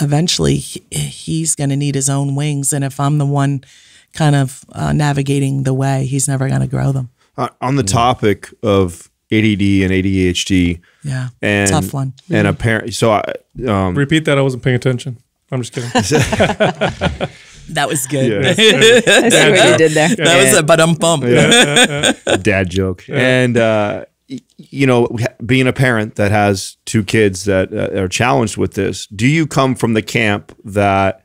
eventually he- he's going to need his own wings. And if I'm the one kind of uh, navigating the way, he's never going to grow them. Uh, on the topic of ADD and ADHD, Yeah. and Tough one. and a parent. So I, um, Repeat that. I wasn't paying attention. I'm just kidding. That was good. Yeah. I see what you did there. That was a but I'm bump. dad joke. And uh, you know, being a parent that has two kids that uh, are challenged with this, do you come from the camp that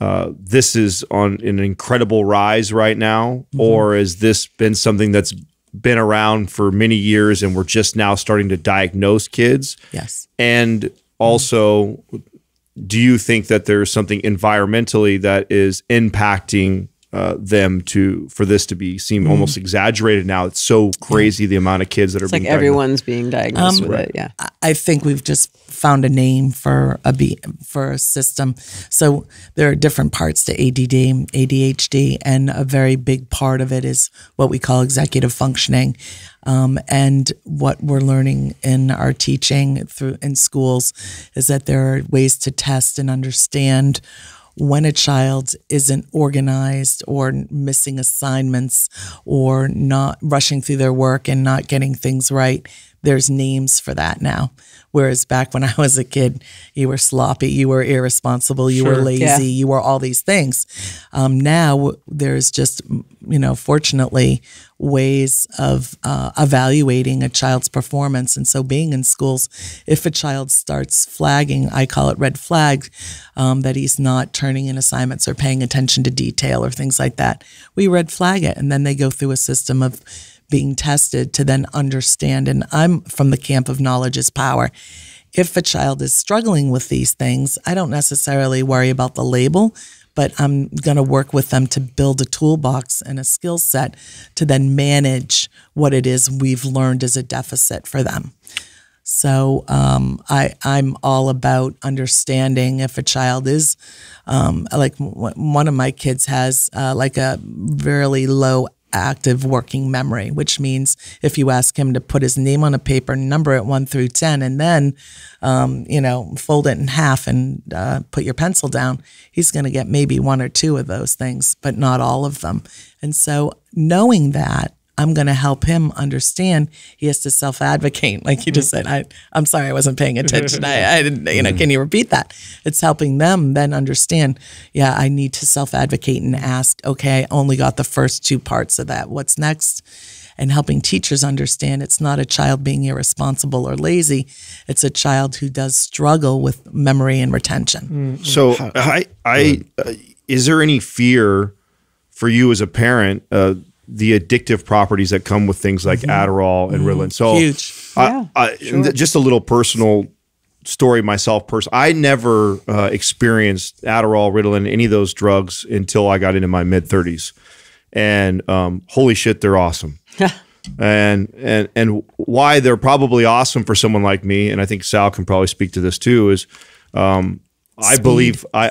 uh, this is on an incredible rise right now, or has this been something that's been around for many years and we're just now starting to diagnose kids? Yes. And also, do you think that there's something environmentally that is impacting uh, them to for this to be seem almost exaggerated now? It's so crazy the amount of kids that are like being diagnosed. everyone's being diagnosed with it. Yeah. I- I think we've just found a name for a be for a system. So there are different parts to ADD, ADHD, and a very big part of it is what we call executive functioning. Um, and what we're learning in our teaching through in schools is that there are ways to test and understand when a child isn't organized or missing assignments or not rushing through their work and not getting things right, there's names for that now. Whereas back when I was a kid, you were sloppy, you were irresponsible, you were lazy, Yeah. you were all these things. Um, now there's just, you know, fortunately, ways of uh, evaluating a child's performance. And so being in schools, if a child starts flagging, I call it red flag, um, that he's not turning in assignments or paying attention to detail or things like that, we red flag it. And then they go through a system of being tested to then understand. And I'm from the camp of knowledge is power. If a child is struggling with these things, I don't necessarily worry about the label, but I'm going to work with them to build a toolbox and a skill set to then manage what it is we've learned as a deficit for them. So um, I I'm all about understanding if a child is um, like one of my kids has uh, like a really low active working memory, which means if you ask him to put his name on a paper, number it one through ten, and then um, you know fold it in half and uh, put your pencil down, he's going to get maybe one or two of those things, but not all of them. And so knowing that. I'm going to help him understand he has to self advocate. Like you just said, I, I'm sorry, I wasn't paying attention. I, I didn't, you know, can you repeat that? It's helping them then understand, yeah, I need to self advocate and ask, okay, I only got the first two parts of that. What's next? And helping teachers understand it's not a child being irresponsible or lazy, it's a child who does struggle with memory and retention. So I, I, uh, is there any fear for you as a parent? Uh, the addictive properties that come with things like Adderall and Ritalin. So Huge. I, I, and th- just a little personal story myself. Person, I never uh, experienced Adderall, Ritalin, any of those drugs until I got into my mid thirties, and um, holy shit, they're awesome. and and and why they're probably awesome for someone like me, and I think Sal can probably speak to this too. Is um, I believe I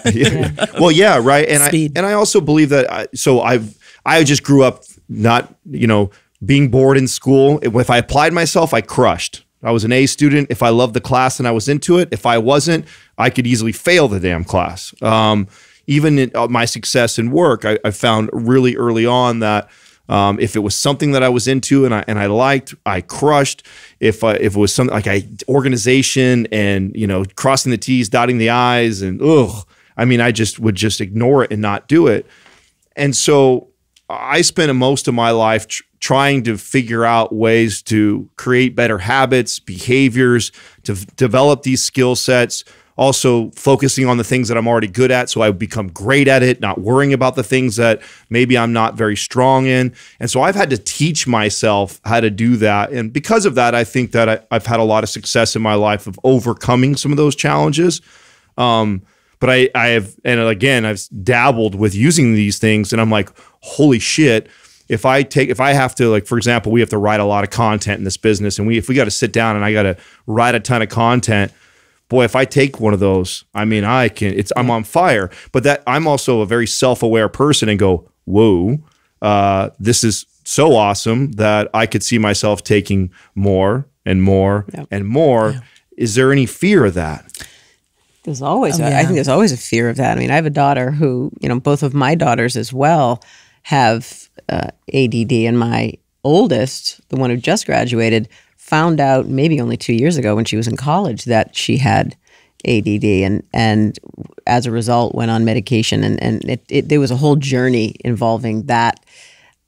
well yeah right, and Speed. I and I also believe that I, so I've I just grew up not you know being bored in school. If I applied myself, I crushed. I was an A student. If I loved the class and I was into it, if I wasn't, I could easily fail the damn class. Um, even in uh, my success in work, I, I found really early on that um, if it was something that I was into and I and I liked, I crushed. If I, if it was something like I organization and you know crossing the T's, dotting the I's, and ugh, I mean, I just would just ignore it and not do it. And so I spent most of my life tr- trying to figure out ways to create better habits, behaviors, to develop these skill sets. Also, focusing on the things that I'm already good at so I become great at it, not worrying about the things that maybe I'm not very strong in. And so I've had to teach myself how to do that. And because of that, I think that I, I've had a lot of success in my life of overcoming some of those challenges. Um, but I, I have, and again, I've dabbled with using these things, and I'm like, holy shit. If I take, if I have to, like, for example, we have to write a lot of content in this business, and we, if we got to sit down and I got to write a ton of content, boy, if I take one of those, I mean, I can, it's, I'm on fire. But that, I'm also a very self aware person and go, whoa, uh, this is so awesome that I could see myself taking more and more Yep. and more. Is there any fear of that? There's always, Oh, a- I yeah. think there's always a fear of that. I mean, I have a daughter who, you know, both of my daughters as well have uh, ADD, and my oldest, the one who just graduated, found out maybe only two years ago when she was in college that she had ADD, and and as a result went on medication, and and it, it there was a whole journey involving that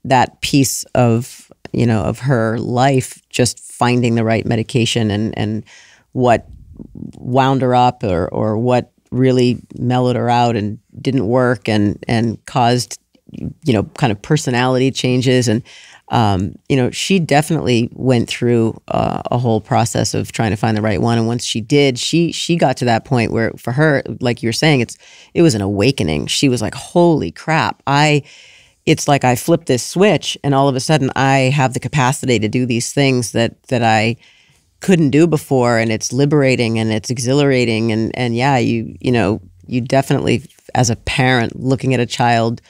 that piece of you know of her life, just finding the right medication and and what wound her up or or what really mellowed her out and didn't work and and caused you know kind of personality changes. And um, you know she definitely went through uh, a whole process of trying to find the right one. And once she did she she got to that point where for her like you're saying it's it was an awakening. She was like holy crap. I it's like I flip this switch and all of a sudden I have the capacity to do these things that that I couldn't do before and it's liberating and it's exhilarating and and yeah you you know you definitely as a parent looking at a child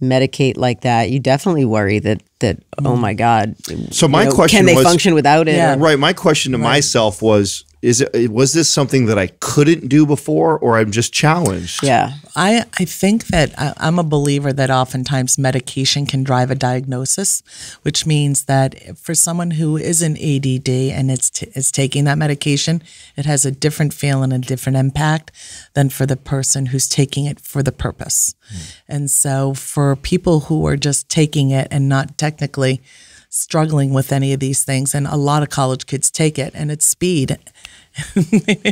medicate like that you definitely worry that that oh mm. my god So my know, question can they was- function without it Yeah. Right. My question to myself was: Is it was this something that I couldn't do before, or I'm just challenged? yeah I, I think that I, I'm a believer that oftentimes medication can drive a diagnosis, which means that for someone who is an ADD and it's, t- is taking that medication, it has a different feel and a different impact than for the person who's taking it for the purpose. Hmm. And so for people who are just taking it and not technically struggling with any of these things, and a lot of college kids take it, and it's speed.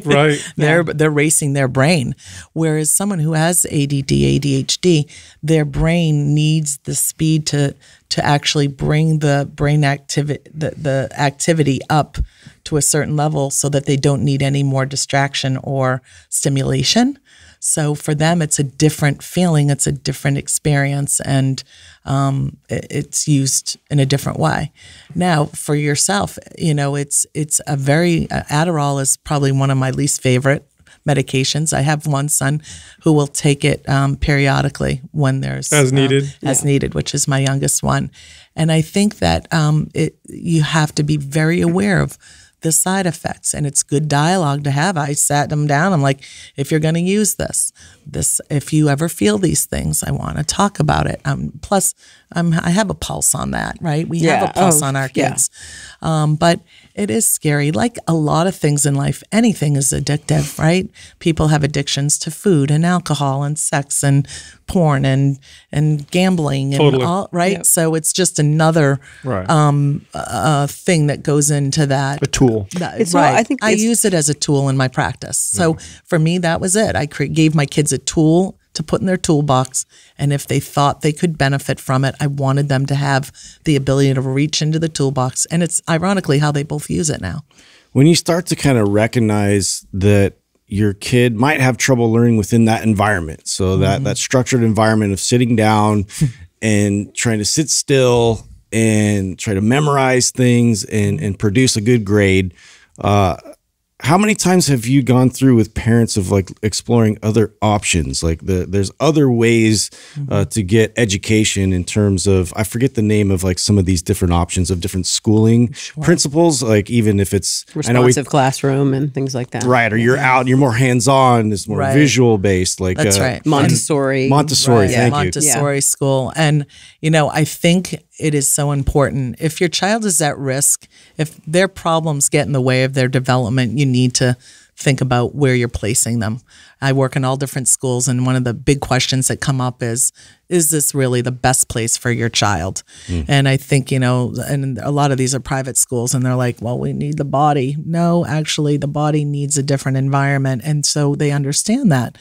Right. they're they're racing their brain. Whereas someone who has ADD ADHD their brain needs the speed to to actually bring the brain activity the, the activity up to a certain level so that they don't need any more distraction or stimulation. So for them it's a different feeling. It's a different experience. And um, it's used in a different way. Now, for yourself, you know, it's it's a very uh, Adderall is probably one of my least favorite medications. I have one son who will take it um, periodically when there's As um, needed. as needed, which is my youngest one, and I think that um, it you have to be very aware of the side effects and it's good dialogue to have. I sat them down. I'm like if you're going to use this this if you ever feel these things i want to talk about it. Um, plus um, i have a pulse on that right? We have a pulse Oh, on our yeah. kids. Um, but it is scary like a lot of things in life anything is addictive right people have addictions to food and alcohol and sex and porn and and gambling and Totally. all right so it's just another Right. Um, uh, uh, thing that goes into that a tool. that- It's all- right. I think I use it as a tool in my practice. So mm. for me, that was it. I cre- gave my kids a tool to put in their toolbox, and if they thought they could benefit from it, I wanted them to have the ability to reach into the toolbox. And it's ironically how they both use it now. when you start to kind of recognize that your kid might have trouble learning within that environment so that that structured environment of sitting down and trying to sit still and try to memorize things and and produce a good grade uh how many times have you gone through with parents of like exploring other options? Like the there's other ways uh, to get education in terms of i forget the name of like some of these different options of different schooling principles like even if it's I know we- responsive classroom and things like that. Right or you're out you're more hands-on it's more Right. visual based like That's uh, right. montessori. Montessori Right, thank you. Montessori school. And, you know, I think it is so important. If your child is at risk, if their problems get in the way of their development, you need to think about where you're placing them. I work in all different schools, and one of the big questions that come up is Is this really the best place for your child? Hmm. And I think, you know, and a lot of these are private schools, and they're like, Well, we need the body. No, actually, the body needs a different environment. And so they understand that.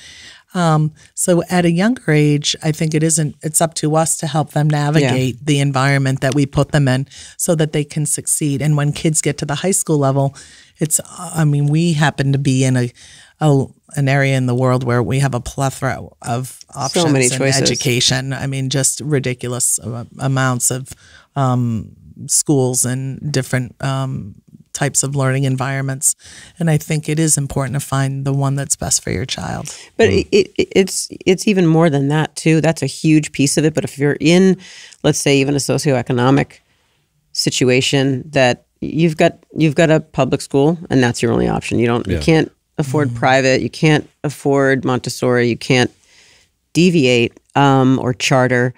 So at a younger age, I think it isn't it's up to us to help them navigate the environment that we put them in so that they can succeed. And when kids get to the high school level, it's I mean, we happen to be in a a, an area in the world where we have a plethora of options many in choices. education. I mean, just ridiculous amounts of um, schools and different um, types of learning environments. And I think it is important to find the one that's best for your child. But it, it, it's it's even more than that too. That's a huge piece of it. But if you're in, let's say, even a socioeconomic situation that you've got you've got a public school and that's your only option. You don't you can't afford private. You can't afford Montessori. You can't deviate um, or charter.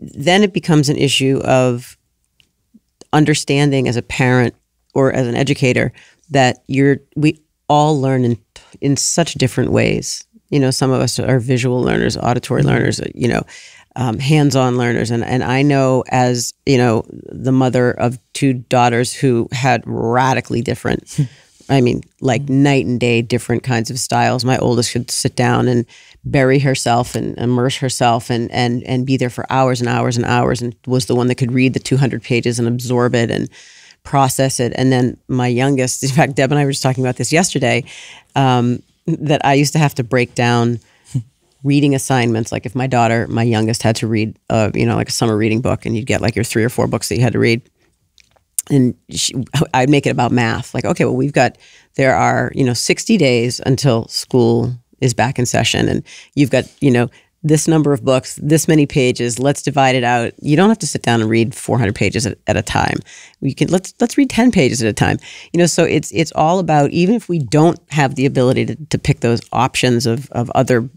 Then it becomes an issue of understanding as a parent or as an educator that you're we all learn in in such different ways. You know, some of us are visual learners, auditory learners, you know, um, hands-on learners, and and I know as you know the mother of two daughters who had radically different. I mean, like night and day, different kinds of styles. My oldest could sit down and bury herself and immerse herself and and and be there for hours and hours and hours, and was the one that could read the 200 pages and absorb it and process it. And then my youngest, in fact, Deb and I were just talking about this yesterday, um, that I used to have to break down reading assignments. Like if my daughter, my youngest, had to read, uh, you know, like a summer reading book, and you'd get like your three or four books that you had to read. And she, I'd make it about math. Like, okay, well, we've got, there are, you know, 60 days until school is back in session. And you've got, you know, this number of books, this many pages. Let's divide it out. You don't have to sit down and read 400 pages at, at a time. We can let's let's read 10 pages at a time. You know, so it's it's all about even if we don't have the ability to, to pick those options of of other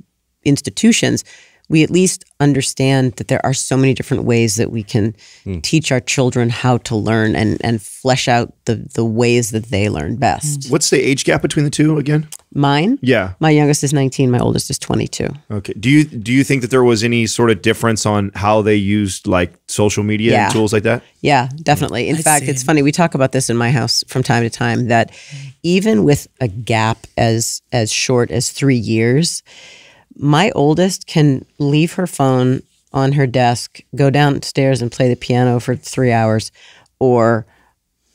institutions, we at least understand that there are so many different ways that we can hmm. teach our children how to learn and and flesh out the the ways that they learn best. Hmm. What's the age gap between the two again? Mine, Yeah. my youngest is 19, my oldest is 22. Okay. Do you do you think that there was any sort of difference on how they used like social media Yeah. and tools like that? Yeah, definitely. In I fact, see. it's funny. We talk about this in my house from time to time that even with a gap as as short as three years, my oldest can leave her phone on her desk, go downstairs and play the piano for three hours, or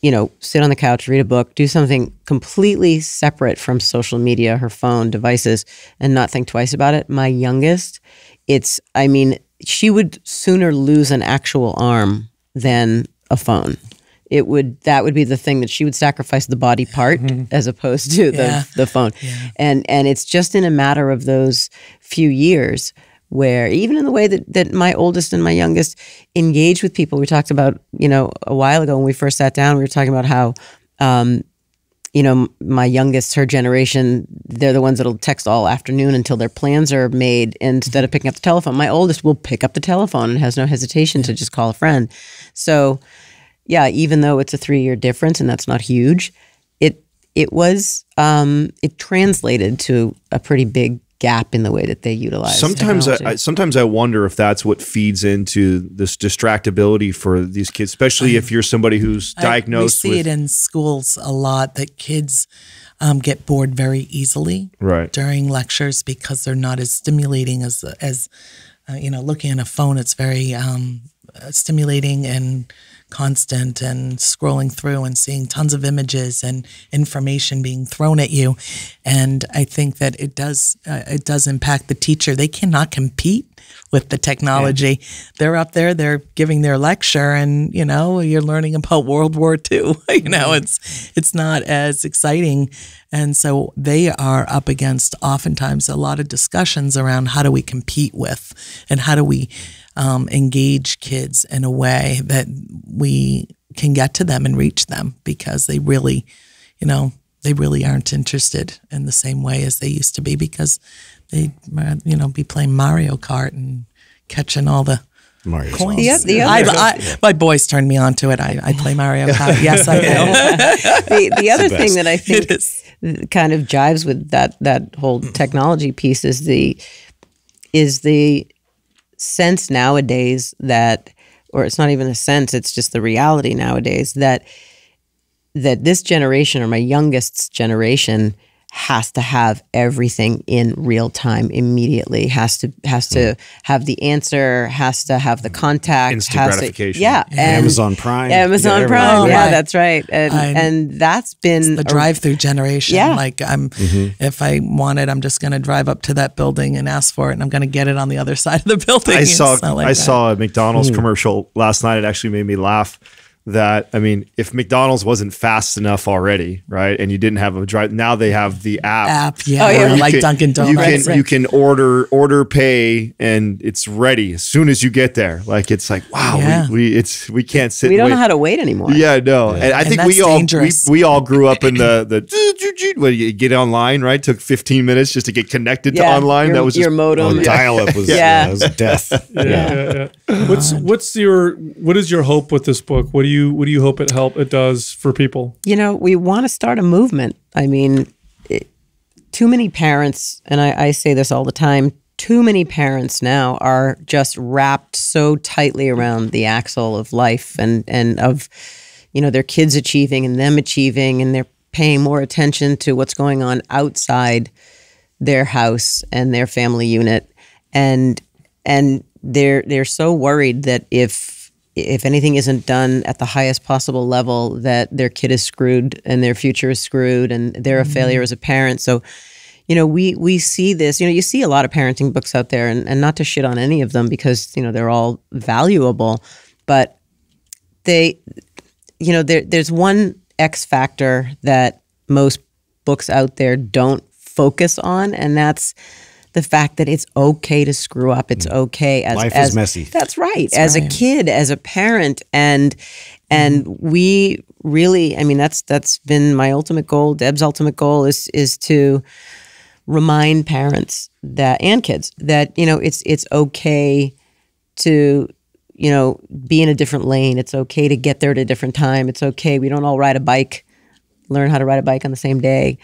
you know, sit on the couch, read a book, do something completely separate from social media, her phone, devices, and not think twice about it. My youngest, it's, I mean, she would sooner lose an actual arm than a phone. It would, that would be the thing that she would sacrifice the body part as opposed to the, Yeah. the phone. And, and it's just in a matter of those few years where even in the way that, that my oldest and my youngest engage with people, we talked about, you know, a while ago when we first sat down, we were talking about how, um, you know, my youngest, her generation, they're the ones that'll text all afternoon until their plans are made instead of picking up the telephone. My oldest will pick up the telephone and has no hesitation to just call a friend. So, yeah, even though it's a three year difference and that's not huge, it it was um, it translated to a pretty big gap in the way that they utilize. Sometimes I. I sometimes I wonder if that's what feeds into this distractibility for these kids, especially if you're somebody who's I- diagnosed we see with it in schools a lot that kids um, get bored very easily Right. during lectures because they're not as stimulating as as uh, you know looking at a phone. It's very um, uh, stimulating and constant and scrolling through and seeing tons of images and information being thrown at you. And i think that it does uh, it does impact the teacher. They cannot compete with the technology. They're up there they're giving their lecture and you know you're learning about world war ii you know it's it's not as exciting. And so they are up against oftentimes a lot of discussions around how do we compete with and how do we um, engage kids in a way that we can get to them and reach them because they really, you know, they really aren't interested in the same way as they used to be because they, you know, be playing Mario Kart and catching all the Mario. coins. The oth- the I, other- I, my boys turned me on to it. I, I play Mario Kart. Yes, I do. the, the other thing that I think It is. kind of jives with that that whole technology piece is the is the sense nowadays that or it's not even a sense it's just the reality nowadays that that this generation or my youngest's generation has to have everything in real time immediately has to has to mm. have the answer has to have the contact Instant has to- yeah and Amazon Prime. Amazon Yeah, Prime everything. yeah Right. that's right and I'm- and that's been the drive-through generation. Yeah. Like I'm, mm-hmm. if I want it, I'm just going to drive up to that building and ask for it, and I'm going to get it on the other side of the building. I It's saw like I that. saw a McDonald's hmm. commercial last night. It actually made me laugh. That I mean, if McDonald's wasn't fast enough already, right, and you didn't have a drive, now they have the app. app, yeah, Oh, yeah. you like can- Dunkin' You Donuts. can you can order order pay and it's ready as soon as you get there. Like it's like wow, Yeah. we, we it's we can't sit. we don't wait. know how to wait anymore Yeah, no, and I think we that's all we, we all grew up in the the when you get online, right? Took 15 minutes just to get connected to online. your, that was your just, modem Oh, dial up was Yeah. yeah, was death. Yeah, yeah, yeah. What's what's your what is your hope with this book? What do you what do you hope it help it does for people? you know, we want to start a movement. I mean, it, too many parents, and I, I say this all the time, too many parents now are just wrapped so tightly around the axle of life and, and of, you know, their kids achieving and them achieving, and they're paying more attention to what's going on outside their house and their family unit. And and they're they're so worried that if if anything isn't done at the highest possible level that their kid is screwed and their future is screwed and they're a mm-hmm. failure as a parent. So you know we we see this you know you see a lot of parenting books out there and, and not to shit on any of them because you know they're all valuable but they you know there there's one x factor that most books out there don't focus on and that's the fact that it's okay to screw up. It's mm. okay as Life is messy. that's right. As a kid as a parent and and mm-hmm. we really i mean that's that's been my ultimate goal. Deb's ultimate goal is is to remind parents that and kids that you know it's it's okay to you know be in a different lane. It's okay to get there at a different time. It's okay. We don't all ride a bike learn how to ride a bike on the same day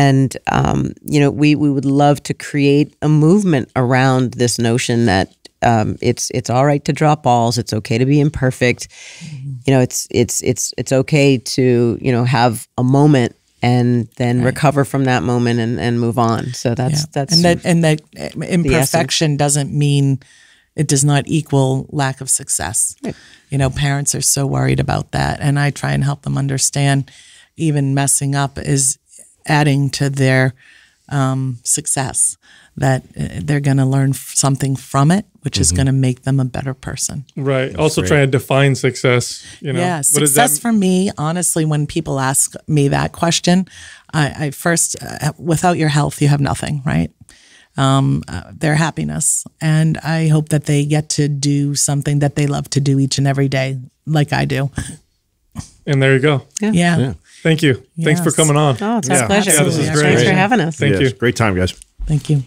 and um, you know we we would love to create a movement around this notion that um, it's it's all right to drop balls it's okay to be imperfect you know it's it's it's it's okay to you know have a moment and then recover from that moment and, and move on so that's Yeah. that's and that and that uh, imperfection doesn't mean it does not equal lack of success. You know, parents are so worried about that, and I try and help them understand. Even messing up is adding to their um, success. That uh, they're going to learn something from it, which is going to make them a better person. Right. also trying to define success. You know, Yeah, what does success that for me, honestly, when people ask me that question, I, I first, uh, without your health, you have nothing, right? Um, uh, their happiness. And I hope that they get to do something that they love to do each and every day, like I do. and there you go. Yeah. Yeah. Thank you. Thanks for coming on. oh it's our Yeah. pleasure Yeah, this is great. thanks for having us Thank Yes, you. Great time, guys. Thank you.